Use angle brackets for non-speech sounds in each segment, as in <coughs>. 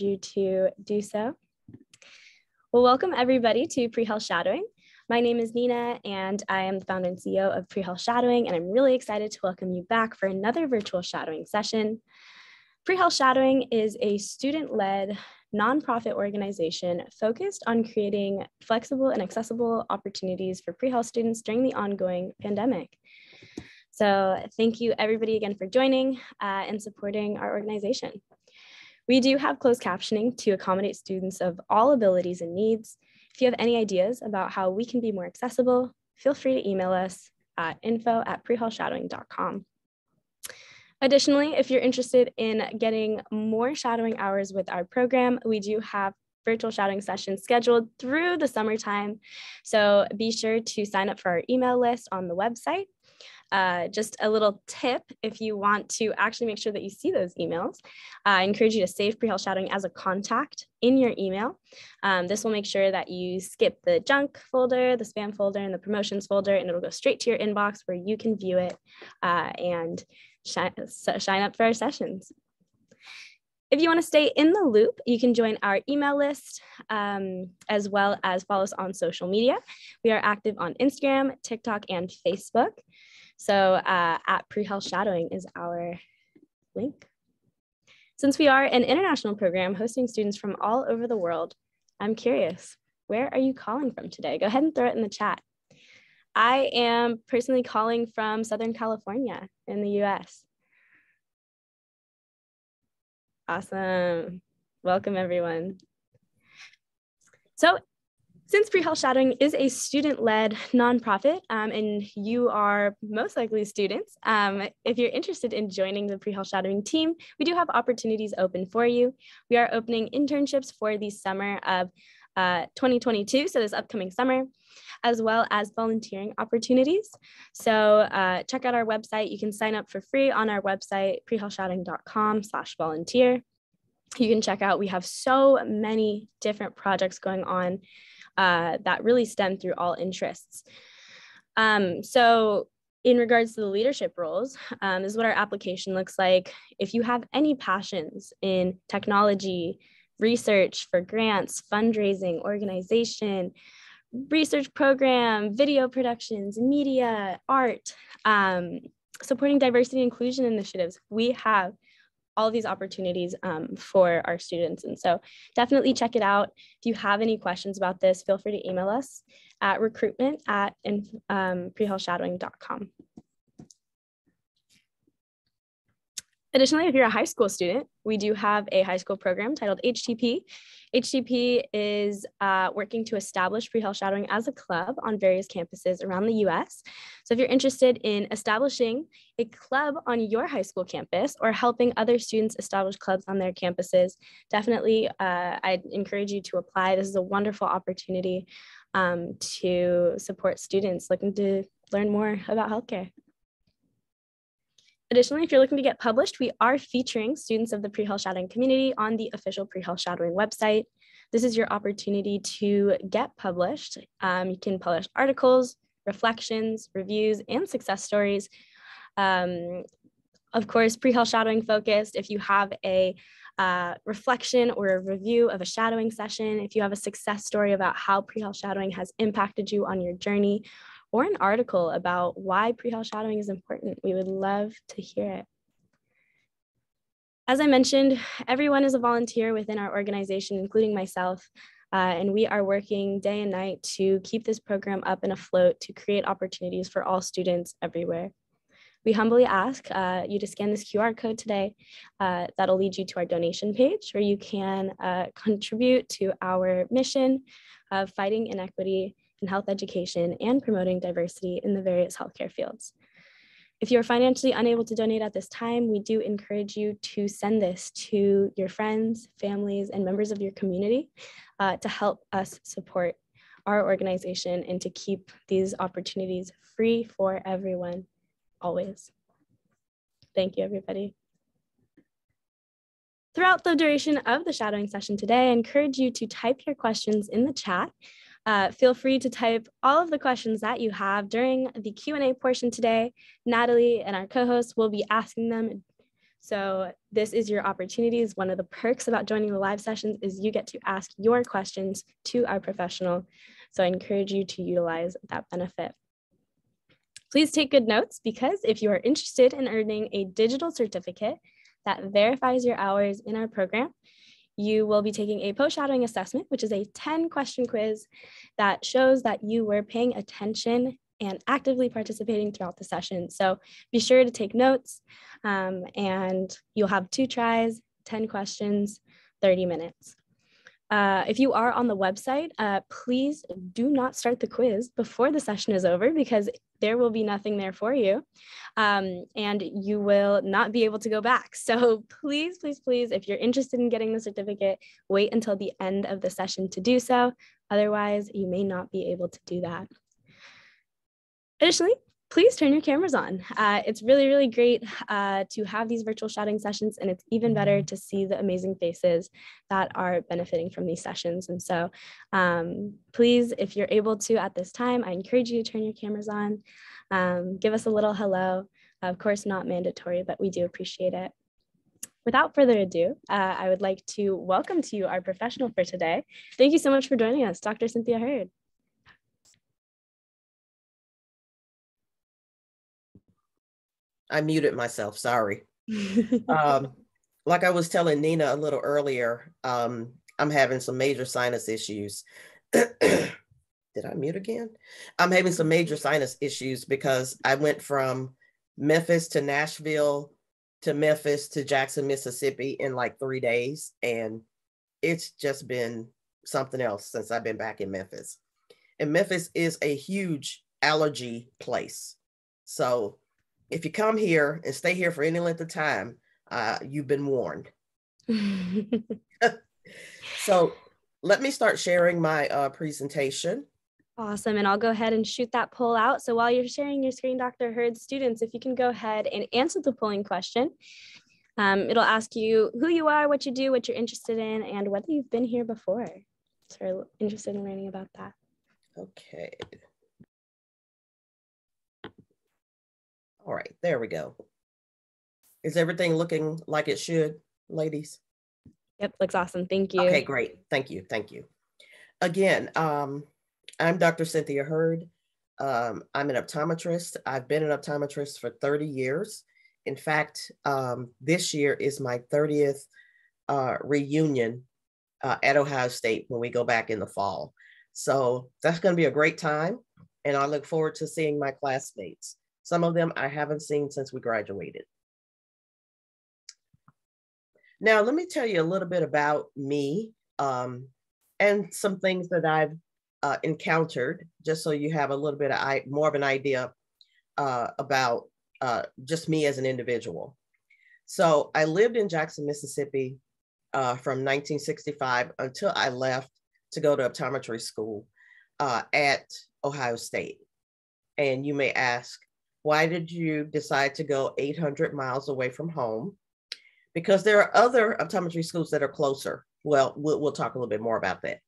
you to do so. Well, welcome everybody to Pre-Health Shadowing. My name is Nina and I am the founder and CEO of Pre-Health Shadowing and I'm really excited to welcome you back for another virtual shadowing session. Pre-Health Shadowing is a student-led nonprofit organization focused on creating flexible and accessible opportunities for pre-health students during the ongoing pandemic. So thank you everybody again for joining uh, and supporting our organization. We do have closed captioning to accommodate students of all abilities and needs. If you have any ideas about how we can be more accessible, feel free to email us at info at prehealthshadowing.com. Additionally, if you're interested in getting more shadowing hours with our program, we do have virtual shadowing sessions scheduled through the summertime. So be sure to sign up for our email list on the website uh, just a little tip if you want to actually make sure that you see those emails, uh, I encourage you to save pre-health shadowing as a contact in your email. Um, this will make sure that you skip the junk folder, the spam folder, and the promotions folder, and it'll go straight to your inbox where you can view it uh, and shine, shine up for our sessions. If you want to stay in the loop, you can join our email list um, as well as follow us on social media. We are active on Instagram, TikTok, and Facebook. So uh, at pre-health shadowing is our link. Since we are an international program hosting students from all over the world, I'm curious, where are you calling from today? Go ahead and throw it in the chat. I am personally calling from Southern California in the US. Awesome. Welcome, everyone. So since Pre-Health Shadowing is a student-led nonprofit um, and you are most likely students, um, if you're interested in joining the Pre-Health Shadowing team, we do have opportunities open for you. We are opening internships for the summer of uh, 2022, so this upcoming summer, as well as volunteering opportunities. So uh, check out our website. You can sign up for free on our website, prehealthshadowing.com slash volunteer. You can check out, we have so many different projects going on uh, that really stem through all interests. Um, so in regards to the leadership roles, um, this is what our application looks like. If you have any passions in technology, research for grants, fundraising, organization, research program, video productions, media, art, um, supporting diversity inclusion initiatives, we have all these opportunities um, for our students. And so definitely check it out. If you have any questions about this, feel free to email us at recruitment at um, prehealthshadowing.com. Additionally, if you're a high school student, we do have a high school program titled HTP. HTP is uh, working to establish pre-health shadowing as a club on various campuses around the US. So if you're interested in establishing a club on your high school campus or helping other students establish clubs on their campuses, definitely uh, I'd encourage you to apply. This is a wonderful opportunity um, to support students looking to learn more about healthcare. Additionally, if you're looking to get published, we are featuring students of the pre-health shadowing community on the official pre-health shadowing website. This is your opportunity to get published. Um, you can publish articles, reflections, reviews, and success stories. Um, of course, pre-health shadowing focused. If you have a uh, reflection or a review of a shadowing session, if you have a success story about how pre-health shadowing has impacted you on your journey, or an article about why pre-health shadowing is important. We would love to hear it. As I mentioned, everyone is a volunteer within our organization, including myself, uh, and we are working day and night to keep this program up and afloat to create opportunities for all students everywhere. We humbly ask uh, you to scan this QR code today. Uh, that'll lead you to our donation page where you can uh, contribute to our mission of fighting inequity in health education and promoting diversity in the various healthcare fields. If you're financially unable to donate at this time, we do encourage you to send this to your friends, families, and members of your community uh, to help us support our organization and to keep these opportunities free for everyone, always. Thank you, everybody. Throughout the duration of the shadowing session today, I encourage you to type your questions in the chat uh, feel free to type all of the questions that you have during the Q&A portion today. Natalie and our co-hosts will be asking them So this is your opportunities. One of the perks about joining the live sessions is you get to ask your questions to our professional. So I encourage you to utilize that benefit. Please take good notes because if you are interested in earning a digital certificate that verifies your hours in our program, you will be taking a post-shadowing assessment, which is a 10 question quiz that shows that you were paying attention and actively participating throughout the session. So be sure to take notes um, and you'll have two tries, 10 questions, 30 minutes. Uh, if you are on the website, uh, please do not start the quiz before the session is over because there will be nothing there for you um, and you will not be able to go back. So <laughs> please, please, please, if you're interested in getting the certificate, wait until the end of the session to do so. Otherwise, you may not be able to do that. Additionally, please turn your cameras on. Uh, it's really, really great uh, to have these virtual shouting sessions, and it's even better to see the amazing faces that are benefiting from these sessions. And so um, please, if you're able to at this time, I encourage you to turn your cameras on, um, give us a little hello. Of course, not mandatory, but we do appreciate it. Without further ado, uh, I would like to welcome to you our professional for today. Thank you so much for joining us, Dr. Cynthia Heard. I muted myself. Sorry. <laughs> um, like I was telling Nina a little earlier, um, I'm having some major sinus issues. <clears throat> Did I mute again? I'm having some major sinus issues because I went from Memphis to Nashville to Memphis to Jackson, Mississippi in like three days. And it's just been something else since I've been back in Memphis. And Memphis is a huge allergy place. So if you come here and stay here for any length of time, uh, you've been warned. <laughs> <laughs> so let me start sharing my uh, presentation. Awesome. And I'll go ahead and shoot that poll out. So while you're sharing your screen, Dr. Heard, students, if you can go ahead and answer the polling question. Um, it'll ask you who you are, what you do, what you're interested in, and whether you've been here before. So interested in learning about that. Okay. All right, there we go. Is everything looking like it should, ladies? Yep, looks awesome. Thank you. Okay, great. Thank you. Thank you. Again, um, I'm Dr. Cynthia Heard. Um, I'm an optometrist. I've been an optometrist for 30 years. In fact, um, this year is my 30th uh, reunion uh, at Ohio State when we go back in the fall. So that's going to be a great time. And I look forward to seeing my classmates. Some of them I haven't seen since we graduated. Now, let me tell you a little bit about me um, and some things that I've uh, encountered, just so you have a little bit of I, more of an idea uh, about uh, just me as an individual. So I lived in Jackson, Mississippi uh, from 1965 until I left to go to optometry school uh, at Ohio State. And you may ask, why did you decide to go 800 miles away from home? Because there are other optometry schools that are closer. Well, we'll, we'll talk a little bit more about that.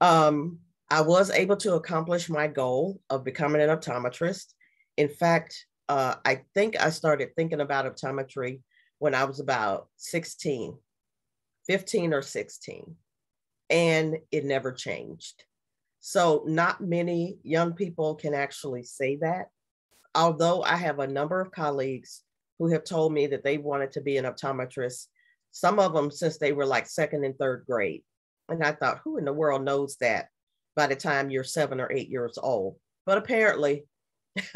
Um, I was able to accomplish my goal of becoming an optometrist. In fact, uh, I think I started thinking about optometry when I was about 16, 15 or 16, and it never changed. So, not many young people can actually say that. Although I have a number of colleagues who have told me that they wanted to be an optometrist, some of them since they were like second and third grade. And I thought, who in the world knows that by the time you're seven or eight years old? But apparently, <laughs>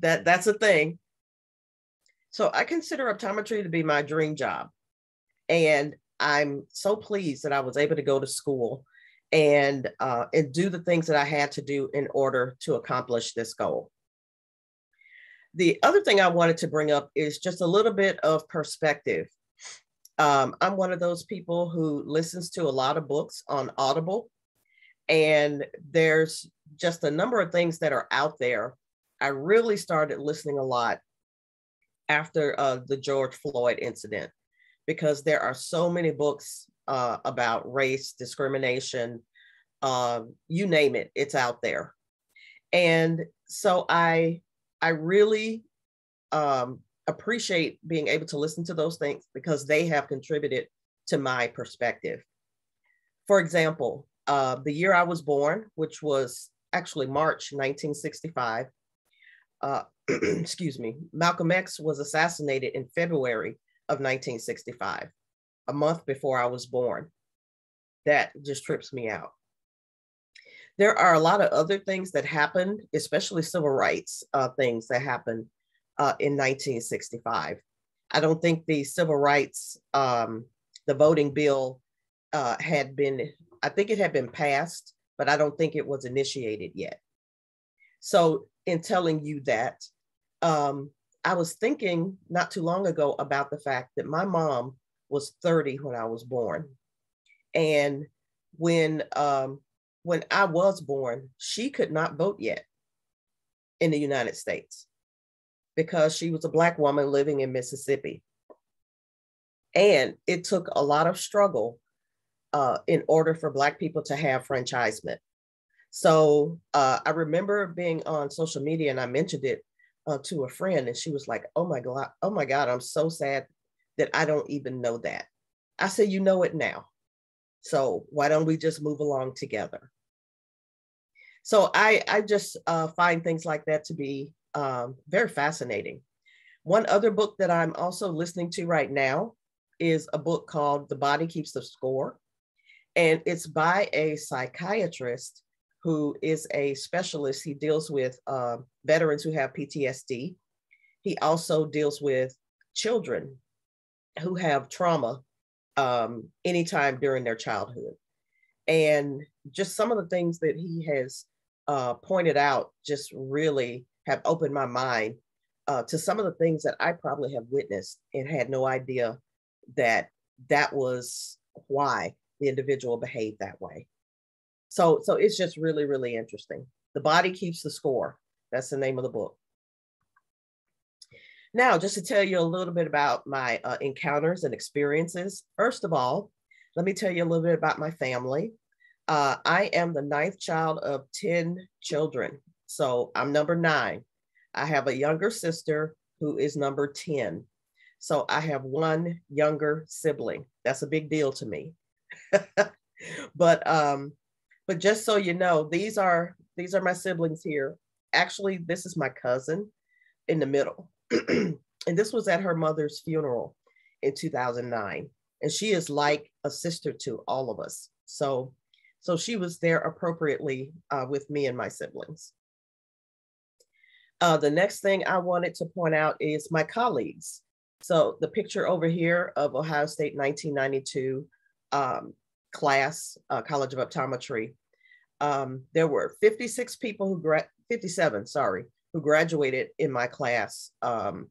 that that's a thing. So I consider optometry to be my dream job. And I'm so pleased that I was able to go to school and uh, and do the things that I had to do in order to accomplish this goal. The other thing I wanted to bring up is just a little bit of perspective. Um, I'm one of those people who listens to a lot of books on Audible, and there's just a number of things that are out there. I really started listening a lot after uh, the George Floyd incident because there are so many books uh, about race, discrimination, um, you name it, it's out there. And so I, I really um, appreciate being able to listen to those things because they have contributed to my perspective. For example, uh, the year I was born, which was actually March 1965, uh, <clears throat> excuse me, Malcolm X was assassinated in February of 1965, a month before I was born. That just trips me out. There are a lot of other things that happened, especially civil rights uh, things that happened uh, in 1965. I don't think the civil rights, um, the voting bill uh, had been, I think it had been passed, but I don't think it was initiated yet. So, in telling you that, um, I was thinking not too long ago about the fact that my mom was 30 when I was born. And when um, when I was born, she could not vote yet in the United States because she was a Black woman living in Mississippi. And it took a lot of struggle uh, in order for Black people to have franchisement. So uh, I remember being on social media and I mentioned it uh, to a friend, and she was like, "Oh my god, oh my god, I'm so sad that I don't even know that." I said, "You know it now, so why don't we just move along together?" So I I just uh, find things like that to be um, very fascinating. One other book that I'm also listening to right now is a book called The Body Keeps the Score. And it's by a psychiatrist who is a specialist. He deals with uh, veterans who have PTSD. He also deals with children who have trauma um, anytime during their childhood. And just some of the things that he has uh, pointed out just really have opened my mind uh, to some of the things that I probably have witnessed and had no idea that that was why the individual behaved that way. So, so it's just really, really interesting. The body keeps the score. That's the name of the book. Now, just to tell you a little bit about my uh, encounters and experiences. First of all, let me tell you a little bit about my family. Uh, I am the ninth child of 10 children. So I'm number nine. I have a younger sister who is number 10. So I have one younger sibling. That's a big deal to me. <laughs> but um, but just so you know, these are these are my siblings here. Actually, this is my cousin in the middle. <clears throat> and this was at her mother's funeral in 2009. And she is like a sister to all of us. So so she was there appropriately uh, with me and my siblings. Uh, the next thing I wanted to point out is my colleagues. So the picture over here of Ohio State 1992 um, class, uh, College of Optometry, um, there were 56 people who, gra 57, sorry, who graduated in my class, um,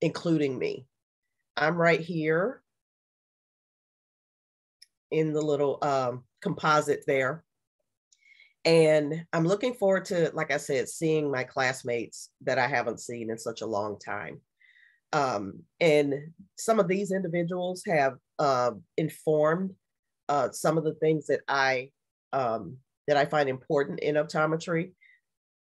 including me. I'm right here in the little um, composite there. And I'm looking forward to, like I said, seeing my classmates that I haven't seen in such a long time. Um, and some of these individuals have uh, informed uh, some of the things that I um, that I find important in optometry.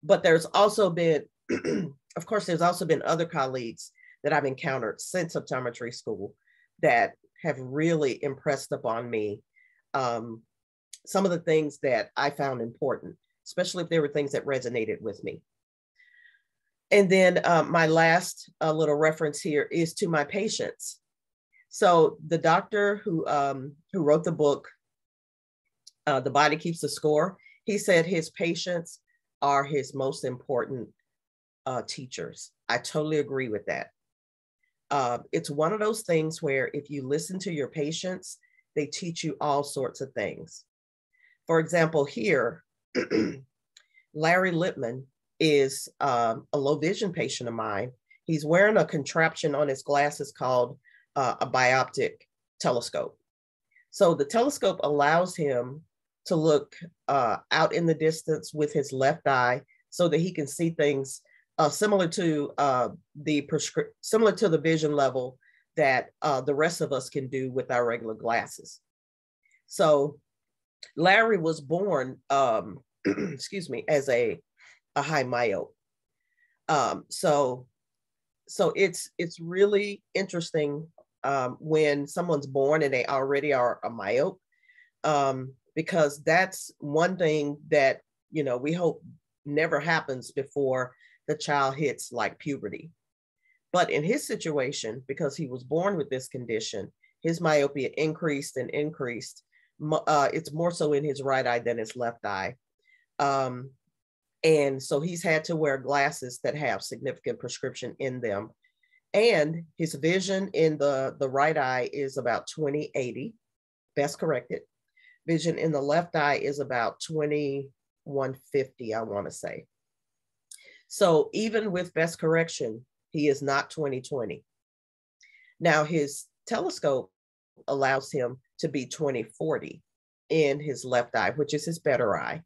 But there's also been, <clears throat> of course, there's also been other colleagues that I've encountered since optometry school that have really impressed upon me um, some of the things that I found important, especially if there were things that resonated with me. And then uh, my last uh, little reference here is to my patients. So the doctor who um, who wrote the book, uh, "The Body Keeps the Score," he said his patients are his most important uh, teachers. I totally agree with that. Uh, it's one of those things where if you listen to your patients, they teach you all sorts of things. For example, here, <clears throat> Larry Lipman is um, a low vision patient of mine. He's wearing a contraption on his glasses called uh, a bioptic telescope. So the telescope allows him to look uh, out in the distance with his left eye so that he can see things uh, similar to uh, the prescri- similar to the vision level that uh, the rest of us can do with our regular glasses. So Larry was born, um, <clears throat> excuse me, as a, a high myope. Um, so so it's it's really interesting um, when someone's born and they already are a myope, um, because that's one thing that you know we hope never happens before the child hits like puberty. But in his situation, because he was born with this condition, his myopia increased and increased. Uh, it's more so in his right eye than his left eye. Um, and so he's had to wear glasses that have significant prescription in them. And his vision in the, the right eye is about 2080, best corrected. Vision in the left eye is about 2150, I want to say. So even with best correction, he is not 2020. Now his telescope allows him to be 2040 in his left eye, which is his better eye.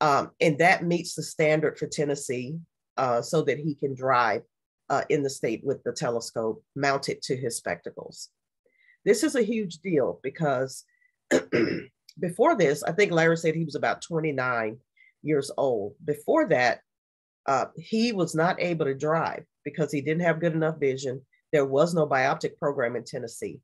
Um, and that meets the standard for Tennessee uh, so that he can drive uh, in the state with the telescope mounted to his spectacles. This is a huge deal because <clears throat> before this, I think Larry said he was about 29 years old. Before that, uh, he was not able to drive because he didn't have good enough vision. There was no bioptic program in Tennessee.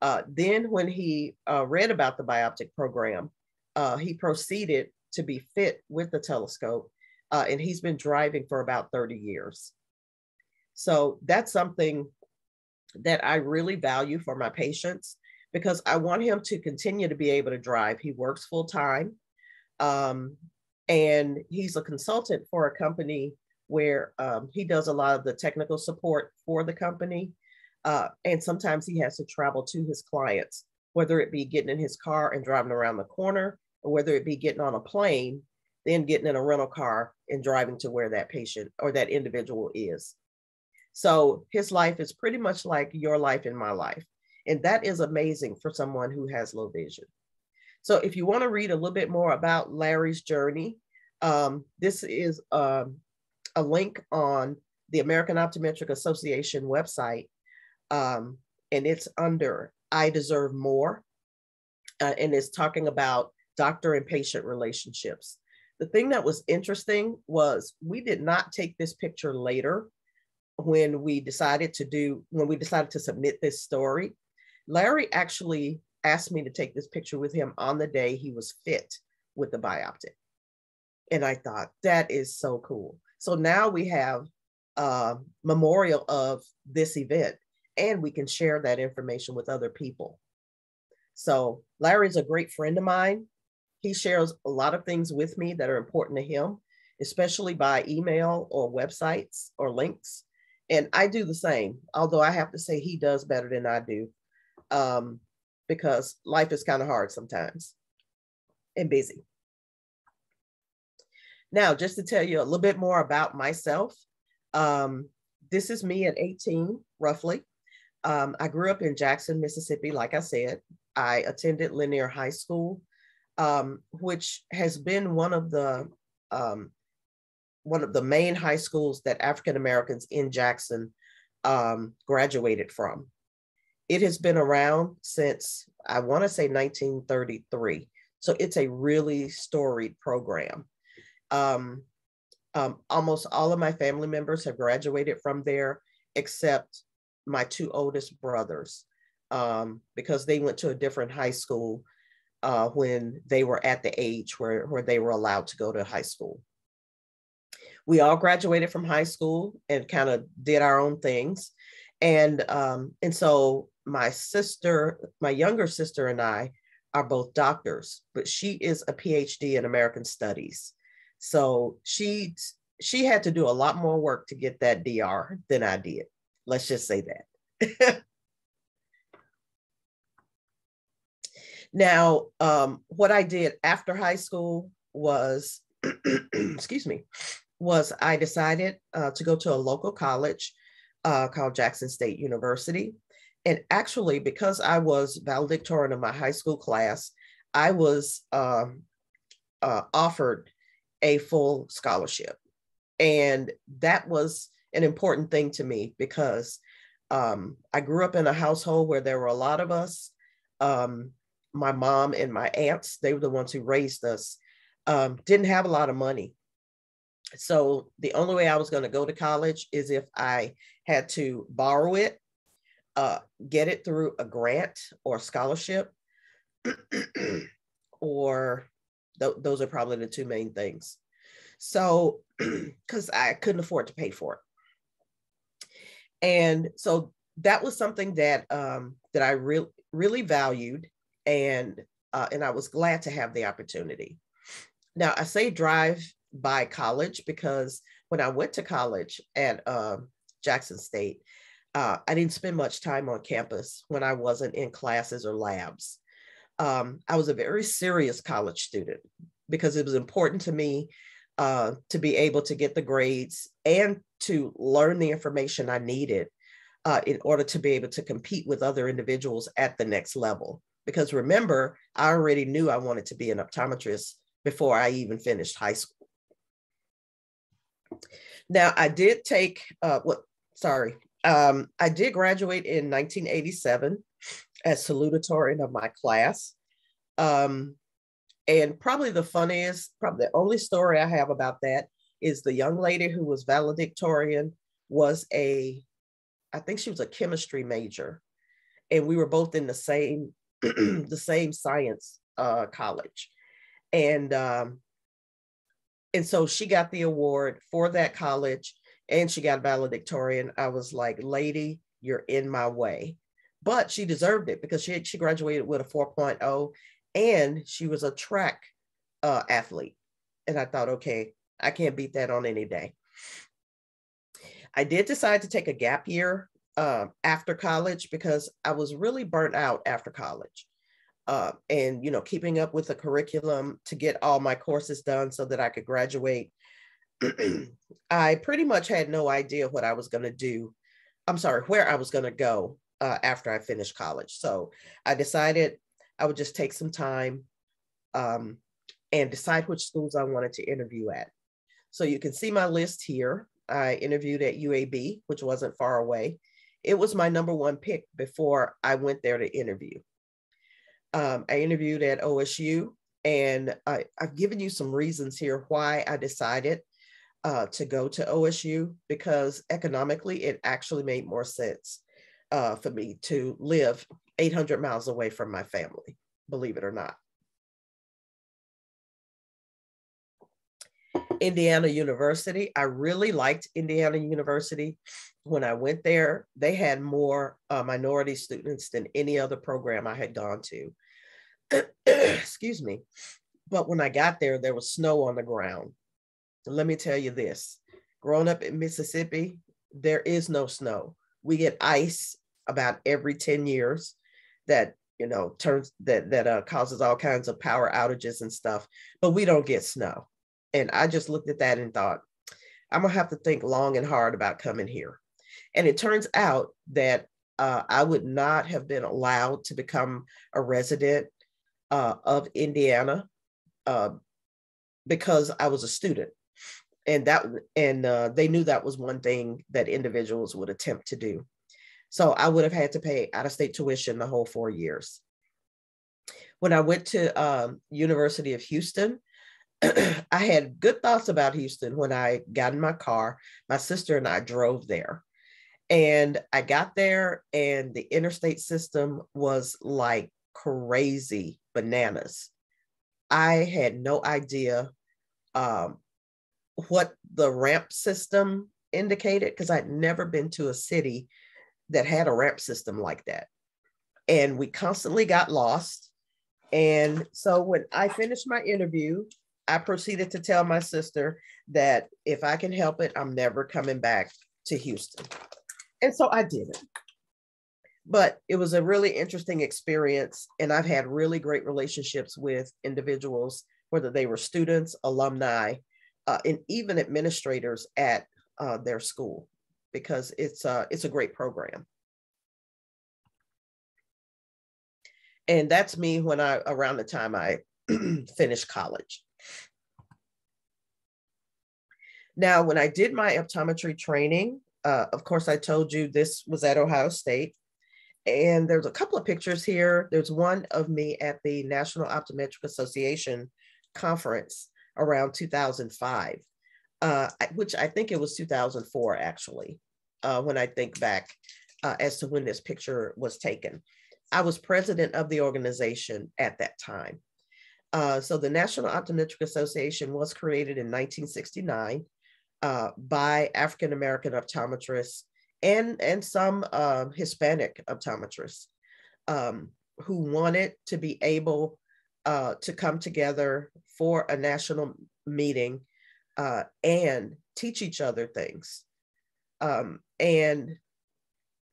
Uh, then, when he uh, read about the bioptic program, uh, he proceeded to be fit with the telescope, uh, and he's been driving for about 30 years. So that's something that I really value for my patients because I want him to continue to be able to drive. He works full time, um, and he's a consultant for a company where um, he does a lot of the technical support for the company. Uh, and sometimes he has to travel to his clients, whether it be getting in his car and driving around the corner, or whether it be getting on a plane, then getting in a rental car and driving to where that patient or that individual is. So his life is pretty much like your life and my life. And that is amazing for someone who has low vision. So if you want to read a little bit more about Larry's journey, um, this is um, a link on the American Optometric Association website, um, and it's under I Deserve More, uh, and it's talking about doctor and patient relationships. The thing that was interesting was we did not take this picture later when we decided to do, when we decided to submit this story. Larry actually asked me to take this picture with him on the day he was fit with the bioptic. And I thought, that is so cool. So now we have a memorial of this event and we can share that information with other people. So Larry's a great friend of mine. He shares a lot of things with me that are important to him, especially by email or websites or links. And I do the same, although I have to say he does better than I do um, because life is kind of hard sometimes and busy. Now, just to tell you a little bit more about myself, um, this is me at 18, roughly. Um, I grew up in Jackson, Mississippi, like I said. I attended Lanier High School, um, which has been one of the um, one of the main high schools that African Americans in Jackson um, graduated from. It has been around since I want to say 1933. So it's a really storied program. Um, um, almost all of my family members have graduated from there, except my two oldest brothers, um, because they went to a different high school uh, when they were at the age where, where they were allowed to go to high school. We all graduated from high school and kind of did our own things. And, um, and so my sister, my younger sister and I are both doctors, but she is a PhD in American Studies. So she she had to do a lot more work to get that DR than I did. Let's just say that. <laughs> now, um, what I did after high school was, <clears throat> excuse me, was I decided uh, to go to a local college uh, called Jackson State University. And actually, because I was valedictorian of my high school class, I was um, uh, offered a full scholarship. And that was an important thing to me because um, I grew up in a household where there were a lot of us. Um, my mom and my aunts, they were the ones who raised us, um, didn't have a lot of money. so the only way I was going to go to college is if I had to borrow it, uh, get it through a grant or scholarship, <clears throat> or th- those are probably the two main things. So, <clears throat> because I couldn't afford to pay for it, and so that was something that um, that I really really valued, and uh, and I was glad to have the opportunity. Now I say drive by college because when I went to college at uh, Jackson State, uh, I didn't spend much time on campus when I wasn't in classes or labs. Um, I was a very serious college student because it was important to me uh, to be able to get the grades and to learn the information I needed uh, in order to be able to compete with other individuals at the next level. Because remember, I already knew I wanted to be an optometrist before I even finished high school. Now, I did take, uh, what, sorry, um, I did graduate in 1987 as salutatorian of my class. Um, and probably the funniest, probably the only story I have about that is the young lady who was valedictorian was a, I think she was a chemistry major. And we were both in the same, <clears throat> the same science uh, college. And um, and so she got the award for that college and she got valedictorian. I was like, lady, you're in my way. But she deserved it because she, she graduated with a 4.0 and she was a track uh, athlete. And I thought, okay, I can't beat that on any day. I did decide to take a gap year uh, after college because I was really burnt out after college uh, and you know keeping up with the curriculum to get all my courses done so that I could graduate. I pretty much had no idea what I was going to do. I'm sorry, where I was going to go uh, after I finished college. So I decided I would just take some time um, and decide which schools I wanted to interview at. So you can see my list here. I interviewed at UAB, which wasn't far away. It was my number one pick before I went there to interview um, I interviewed at OSU, and I, have given you some reasons here why I decided uh, to go to OSU because economically it actually made more sense uh, for me to live 800 miles away from my family, believe it or not. Indiana University. I really liked Indiana University. When I went there, they had more uh, minority students than any other program I had gone to. <clears throat> Excuse me. But when I got there, there was snow on the ground. Let me tell you this growing up in Mississippi, there is no snow. We get ice about every 10 years that you know turns that that uh, causes all kinds of power outages and stuff but we don't get snow and I just looked at that and thought, I'm gonna have to think long and hard about coming here. And it turns out that uh, I would not have been allowed to become a resident uh, of Indiana uh, because I was a student, and that and uh, they knew that was one thing that individuals would attempt to do. So I would have had to pay out of state tuition the whole four years. When I went to um, University of Houston, <clears throat> I had good thoughts about Houston when I got in my car. My sister and I drove there. And I got there, and the interstate system was like crazy bananas. I had no idea um, what the ramp system indicated because I'd never been to a city that had a ramp system like that. And we constantly got lost. And so when I finished my interview, I proceeded to tell my sister that if I can help it, I'm never coming back to Houston. And so I did it. But it was a really interesting experience. And I've had really great relationships with individuals, whether they were students, alumni, uh, and even administrators at uh, their school, because it's, uh, it's a great program. And that's me when I, around the time I <clears throat> finished college. Now, when I did my optometry training, uh, of course, I told you this was at Ohio State. And there's a couple of pictures here. There's one of me at the National Optometric Association conference around 2005. uh, which I think it was 2004 actually, uh, when I think back uh, as to when this picture was taken. I was president of the organization at that time. Uh, so the National Optometric Association was created in 1969 uh, by African American optometrists and, and some uh, Hispanic optometrists um, who wanted to be able uh, to come together for a national meeting uh, and teach each other things. Um, and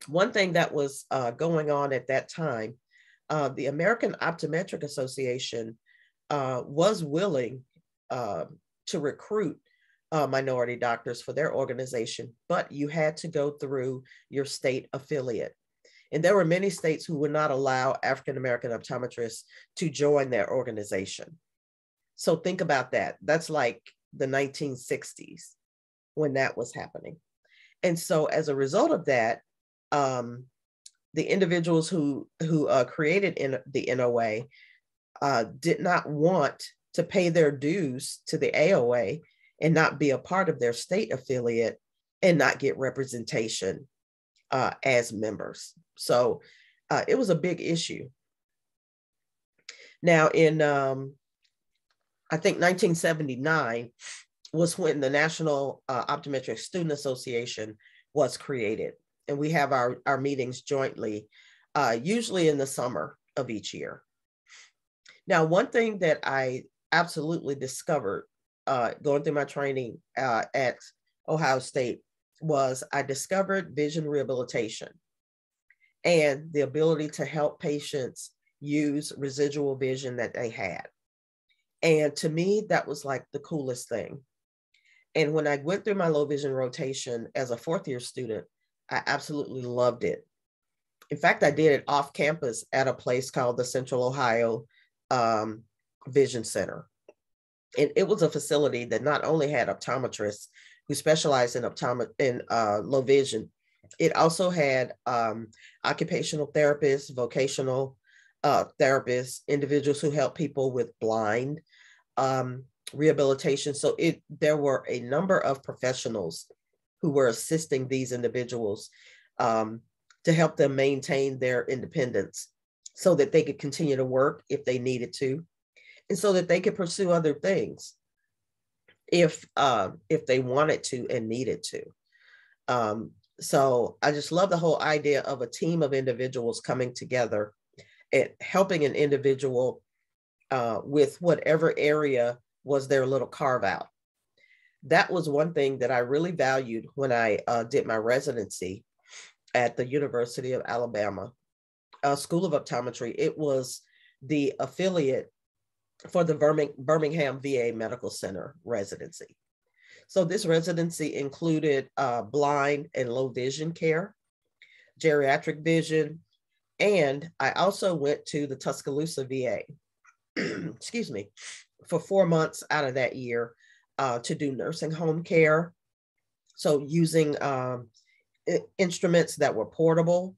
one thing that was uh, going on at that time, uh, the American Optometric Association uh, was willing uh, to recruit uh, minority doctors for their organization, but you had to go through your state affiliate. And there were many states who would not allow African American optometrists to join their organization. So think about that. That's like the 1960s when that was happening. And so as a result of that, um, the individuals who who uh, created in the NOA uh, did not want to pay their dues to the AOA and not be a part of their state affiliate and not get representation uh, as members. So uh, it was a big issue. Now, in um, I think 1979 was when the National uh, Optometric Student Association was created. And we have our, our meetings jointly, uh, usually in the summer of each year. Now, one thing that I absolutely discovered uh, going through my training uh, at Ohio State was I discovered vision rehabilitation and the ability to help patients use residual vision that they had. And to me, that was like the coolest thing. And when I went through my low vision rotation as a fourth year student, I absolutely loved it. In fact, I did it off campus at a place called the Central Ohio um, Vision Center. And it was a facility that not only had optometrists who specialized in optomet in uh, low vision, it also had um, occupational therapists, vocational uh, therapists, individuals who help people with blind um, rehabilitation. So it there were a number of professionals who were assisting these individuals um, to help them maintain their independence so that they could continue to work if they needed to, and so that they could pursue other things if uh, if they wanted to and needed to. Um, so I just love the whole idea of a team of individuals coming together and helping an individual uh, with whatever area was their little carve out. That was one thing that I really valued when I uh, did my residency at the University of Alabama uh, School of Optometry. It was the affiliate for the Birmingham VA Medical Center residency. So this residency included uh, blind and low vision care, geriatric vision, and I also went to the Tuscaloosa VA, <clears throat> excuse me, for four months out of that year uh, to do nursing home care. So using um, instruments that were portable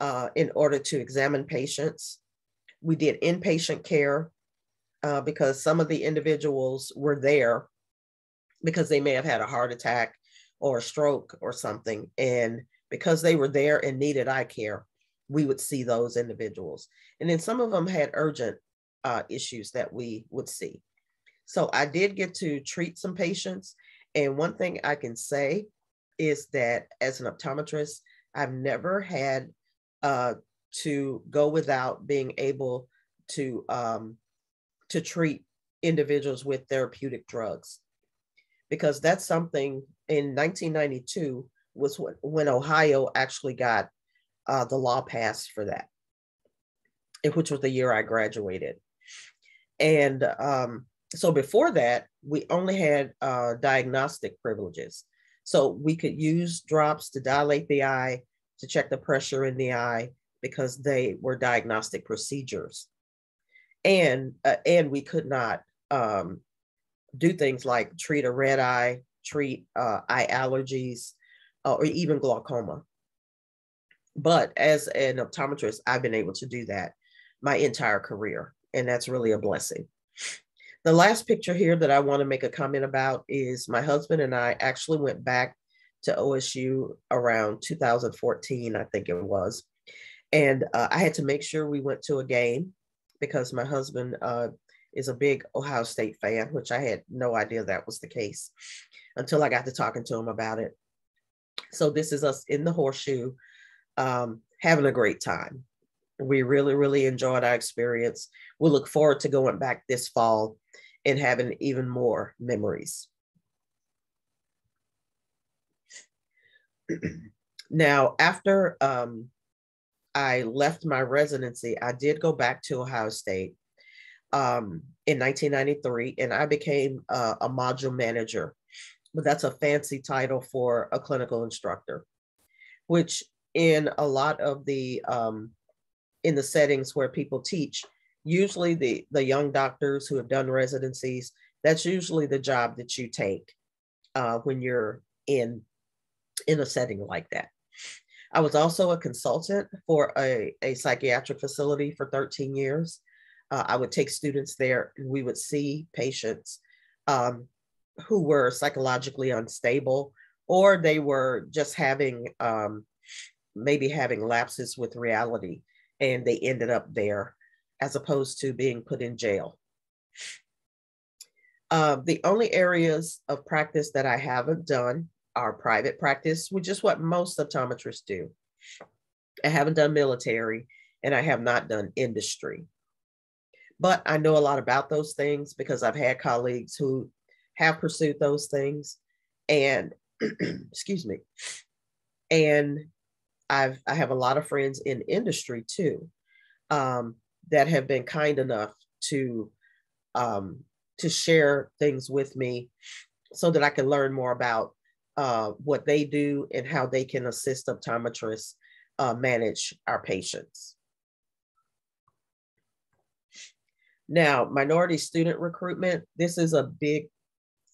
uh, in order to examine patients. We did inpatient care uh, because some of the individuals were there because they may have had a heart attack or a stroke or something. And because they were there and needed eye care, we would see those individuals. And then some of them had urgent uh, issues that we would see. So I did get to treat some patients. And one thing I can say is that as an optometrist, I've never had uh, to go without being able to um, to treat individuals with therapeutic drugs because that's something in 1992 was when, when Ohio actually got uh, the law passed for that, which was the year I graduated. And um, so before that, we only had uh, diagnostic privileges. So we could use drops to dilate the eye, to check the pressure in the eye, because they were diagnostic procedures. And, uh, and we could not um, do things like treat a red eye, treat uh, eye allergies, uh, or even glaucoma. But as an optometrist, I've been able to do that my entire career, and that's really a blessing. The last picture here that I want to make a comment about is my husband and I actually went back to OSU around 2014, I think it was. And uh, I had to make sure we went to a game because my husband uh, is a big Ohio State fan, which I had no idea that was the case until I got to talking to him about it. So this is us in the horseshoe, um, having a great time. We really, really enjoyed our experience. We look forward to going back this fall and having even more memories. <clears throat> now, after um, I left my residency, I did go back to Ohio State um, in 1993 and I became a module manager. But that's a fancy title for a clinical instructor, which in a lot of the um, in the settings where people teach, usually the the young doctors who have done residencies, that's usually the job that you take uh, when you're in in a setting like that. I was also a consultant for a, a psychiatric facility for 13 years. Uh, I would take students there and we would see patients um, who were psychologically unstable or they were just having um, maybe having lapses with reality and they ended up there as opposed to being put in jail. Uh, the only areas of practice that I haven't done are private practice, which is what most optometrists do. I haven't done military and I have not done industry. But I know a lot about those things because I've had colleagues who have pursued those things. And <clears throat> excuse me. And I've I have a lot of friends in industry too um, that have been kind enough to um, to share things with me so that I can learn more about uh, what they do and how they can assist optometrists uh, manage our patients. Now, minority student recruitment, this is a big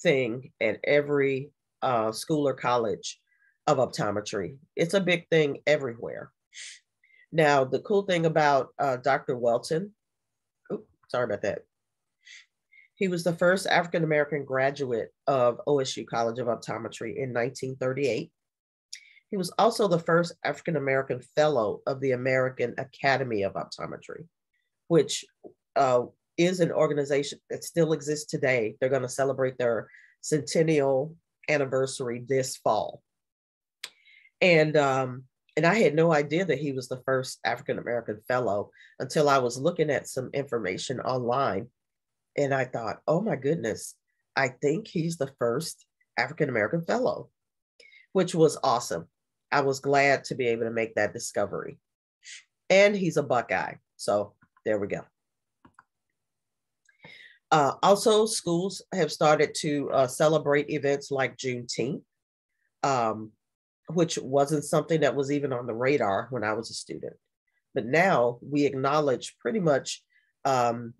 thing at every uh, school or college of optometry. It's a big thing everywhere. Now, the cool thing about uh, Dr. Welton, oh, sorry about that. He was the first African American graduate of OSU College of Optometry in 1938. He was also the first African American fellow of the American Academy of Optometry, which uh, is an organization that still exists today. They're going to celebrate their centennial anniversary this fall. And um, and I had no idea that he was the first African American fellow until I was looking at some information online. And I thought, oh my goodness, I think he's the first African American fellow, which was awesome. I was glad to be able to make that discovery. And he's a Buckeye. So there we go. Uh, also, schools have started to uh, celebrate events like Juneteenth. Um, which wasn't something that was even on the radar when I was a student. But now we acknowledge pretty much um,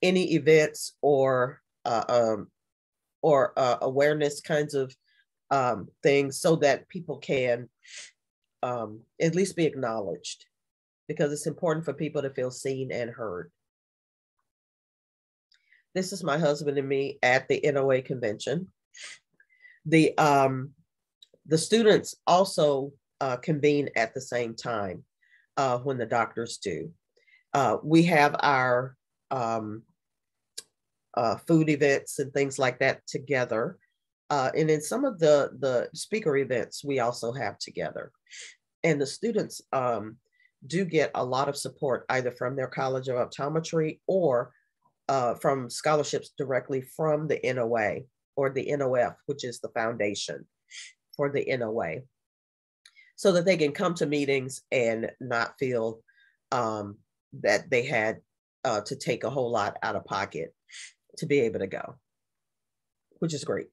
any events or uh, um, or uh, awareness kinds of um, things so that people can um, at least be acknowledged because it's important for people to feel seen and heard. This is my husband and me at the NOA convention. The um, the students also uh, convene at the same time uh, when the doctors do. Uh, we have our um, uh, food events and things like that together. Uh, and in some of the, the speaker events, we also have together. And the students um, do get a lot of support either from their College of Optometry or uh, from scholarships directly from the NOA or the NOF, which is the foundation for the NOA so that they can come to meetings and not feel um, that they had uh, to take a whole lot out of pocket to be able to go, which is great.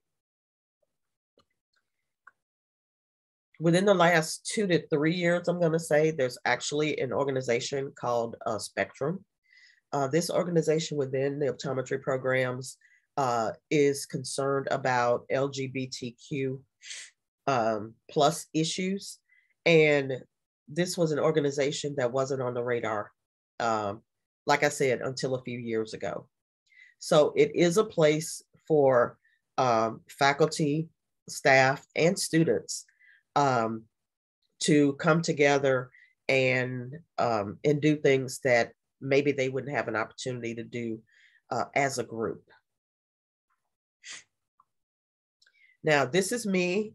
Within the last two to three years, I'm going to say there's actually an organization called uh, Spectrum. Uh, this organization within the optometry programs uh, is concerned about LGBTQ um, plus issues. And this was an organization that wasn't on the radar, um, like I said, until a few years ago. So it is a place for um, faculty, staff, and students um, to come together and um, and do things that maybe they wouldn't have an opportunity to do uh, as a group. Now, this is me.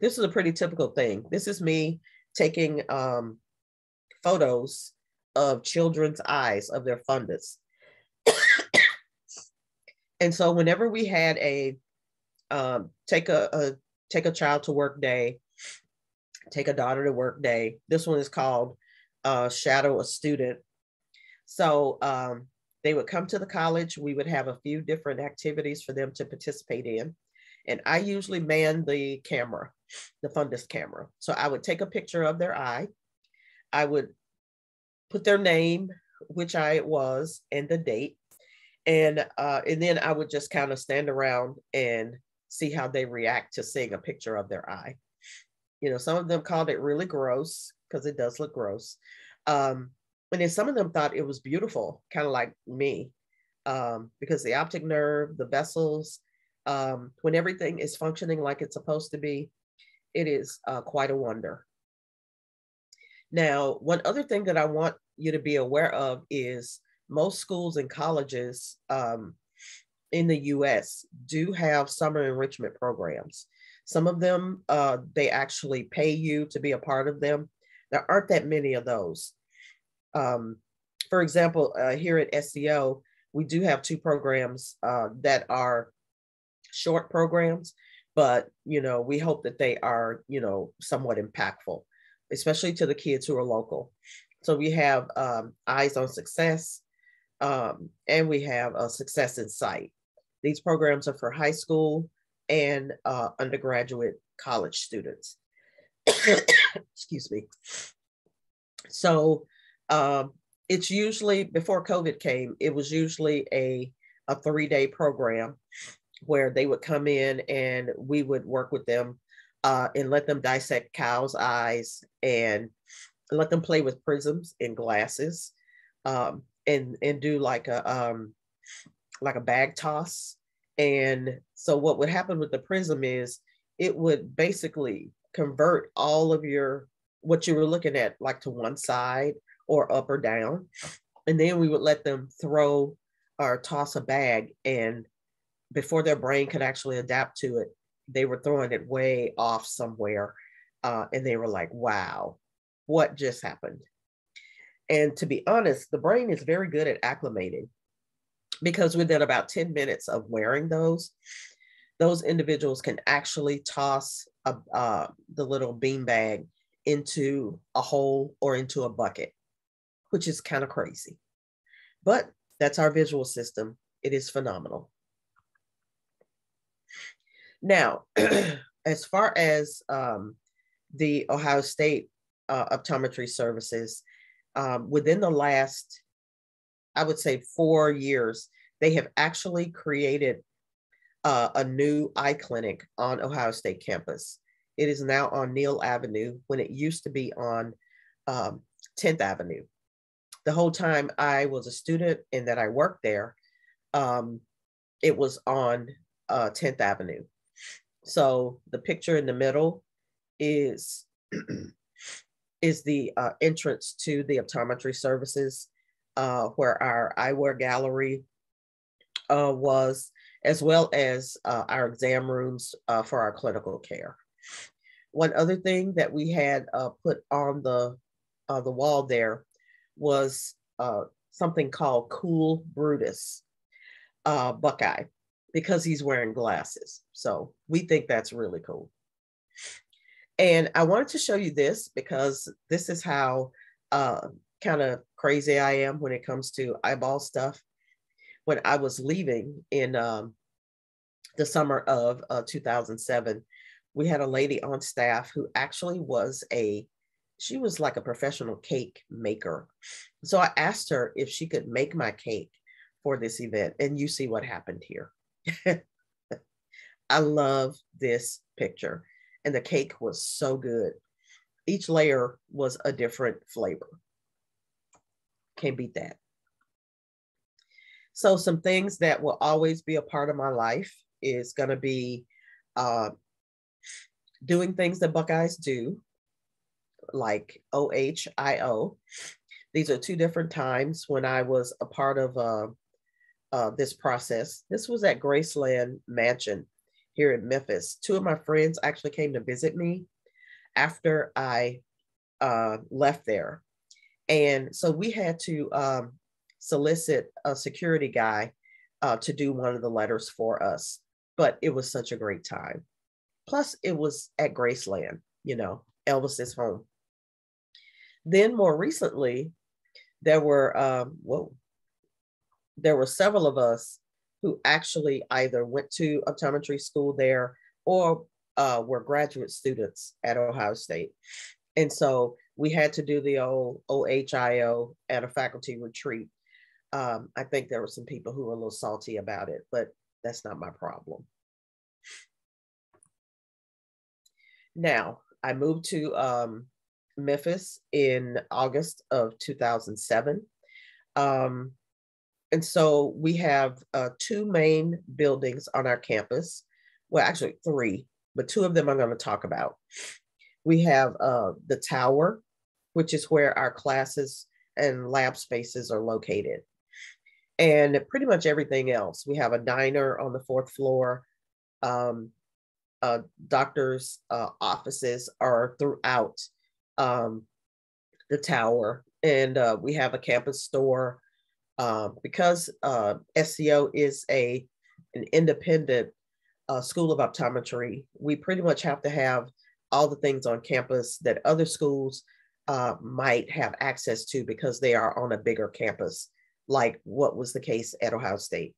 This is a pretty typical thing. This is me taking um, photos of children's eyes of their fundus. <coughs> and so whenever we had a um, take a, a take a child to work day, take a daughter to work day. This one is called uh, Shadow a Student. So um, they would come to the college. We would have a few different activities for them to participate in. And I usually man the camera, the fundus camera. So I would take a picture of their eye. I would put their name, which eye it was, and the date. And uh, and then I would just kind of stand around and see how they react to seeing a picture of their eye. You know, some of them called it really gross because it does look gross. Um, and then some of them thought it was beautiful, kind of like me, um, because the optic nerve, the vessels, um, when everything is functioning like it's supposed to be, it is uh, quite a wonder. Now, one other thing that I want you to be aware of is most schools and colleges um, in the US do have summer enrichment programs. Some of them, uh, they actually pay you to be a part of them. There aren't that many of those. Um, for example, uh, here at SCO, we do have two programs uh, that are short programs, but you know, we hope that they are, you know, somewhat impactful, especially to the kids who are local. So we have um, Eyes on Success, um, and we have a Success in Sight. These programs are for high school and uh, undergraduate college students. <coughs> Excuse me. So um, it's usually before COVID came, it was usually a, a three day program where they would come in and we would work with them uh, and let them dissect cows' eyes and let them play with prisms and glasses um, and and do like a um, like a bag toss. And so what would happen with the prism is it would basically convert all of your what you were looking at like to one side or up or down. And then we would let them throw or toss a bag and before their brain could actually adapt to it, they were throwing it way off somewhere. Uh, and they were like, wow, what just happened? And to be honest, the brain is very good at acclimating because within about 10 minutes of wearing those, those individuals can actually toss a, uh, the little bean bag into a hole or into a bucket, which is kind of crazy. But that's our visual system. It is phenomenal. Now, <clears throat> as far as um, the Ohio State uh, optometry services, um, within the last, I would say, four years, they have actually created uh, a new eye clinic on Ohio State campus. It is now on Neil Avenue when it used to be on um, 10th Avenue. The whole time I was a student and that I worked there, um, it was on uh, 10th Avenue. So the picture in the middle is <clears throat> is the uh, entrance to the optometry services, uh, where our eyewear gallery uh, was, as well as uh, our exam rooms uh, for our clinical care. One other thing that we had uh, put on the the wall there was something called Cool Brutus Buckeye because he's wearing glasses. So we think that's really cool. And I wanted to show you this because this is how uh, kind of crazy I am when it comes to eyeball stuff. When I was leaving in um, the summer of uh, 2007, we had a lady on staff who actually was a, she was like a professional cake maker. So I asked her if she could make my cake for this event. And you see what happened here. <laughs> I love this picture. And the cake was so good. Each layer was a different flavor. Can't beat that. So, some things that will always be a part of my life is going to be uh, doing things that Buckeyes do, like OHIO. These are two different times when I was a part of uh, uh, this process. This was at Graceland Mansion here in Memphis. Two of my friends actually came to visit me after I uh, left there. And so we had to um, solicit a security guy uh, to do one of the letters for us. But it was such a great time. Plus, it was at Graceland, you know, Elvis's home. Then more recently, there were um, whoa, there were several of us who actually either went to optometry school there or uh, were graduate students at Ohio State. And so we had to do the old OHIO at a faculty retreat. Um, I think there were some people who were a little salty about it, but that's not my problem. Now, I moved to um, Memphis in August of 2007. Um, and so we have uh, two main buildings on our campus. Well, actually, three, but two of them I'm going to talk about. We have uh, the tower, which is where our classes and lab spaces are located. And pretty much everything else. We have a diner on the fourth floor. Um, uh, doctors' uh, offices are throughout um, the tower. And uh, we have a campus store uh, because uh, is a an independent uh, school of optometry, we pretty much have to have all the things on campus that other schools uh, might have access to because they are on a bigger campus, like what was the case at Ohio State.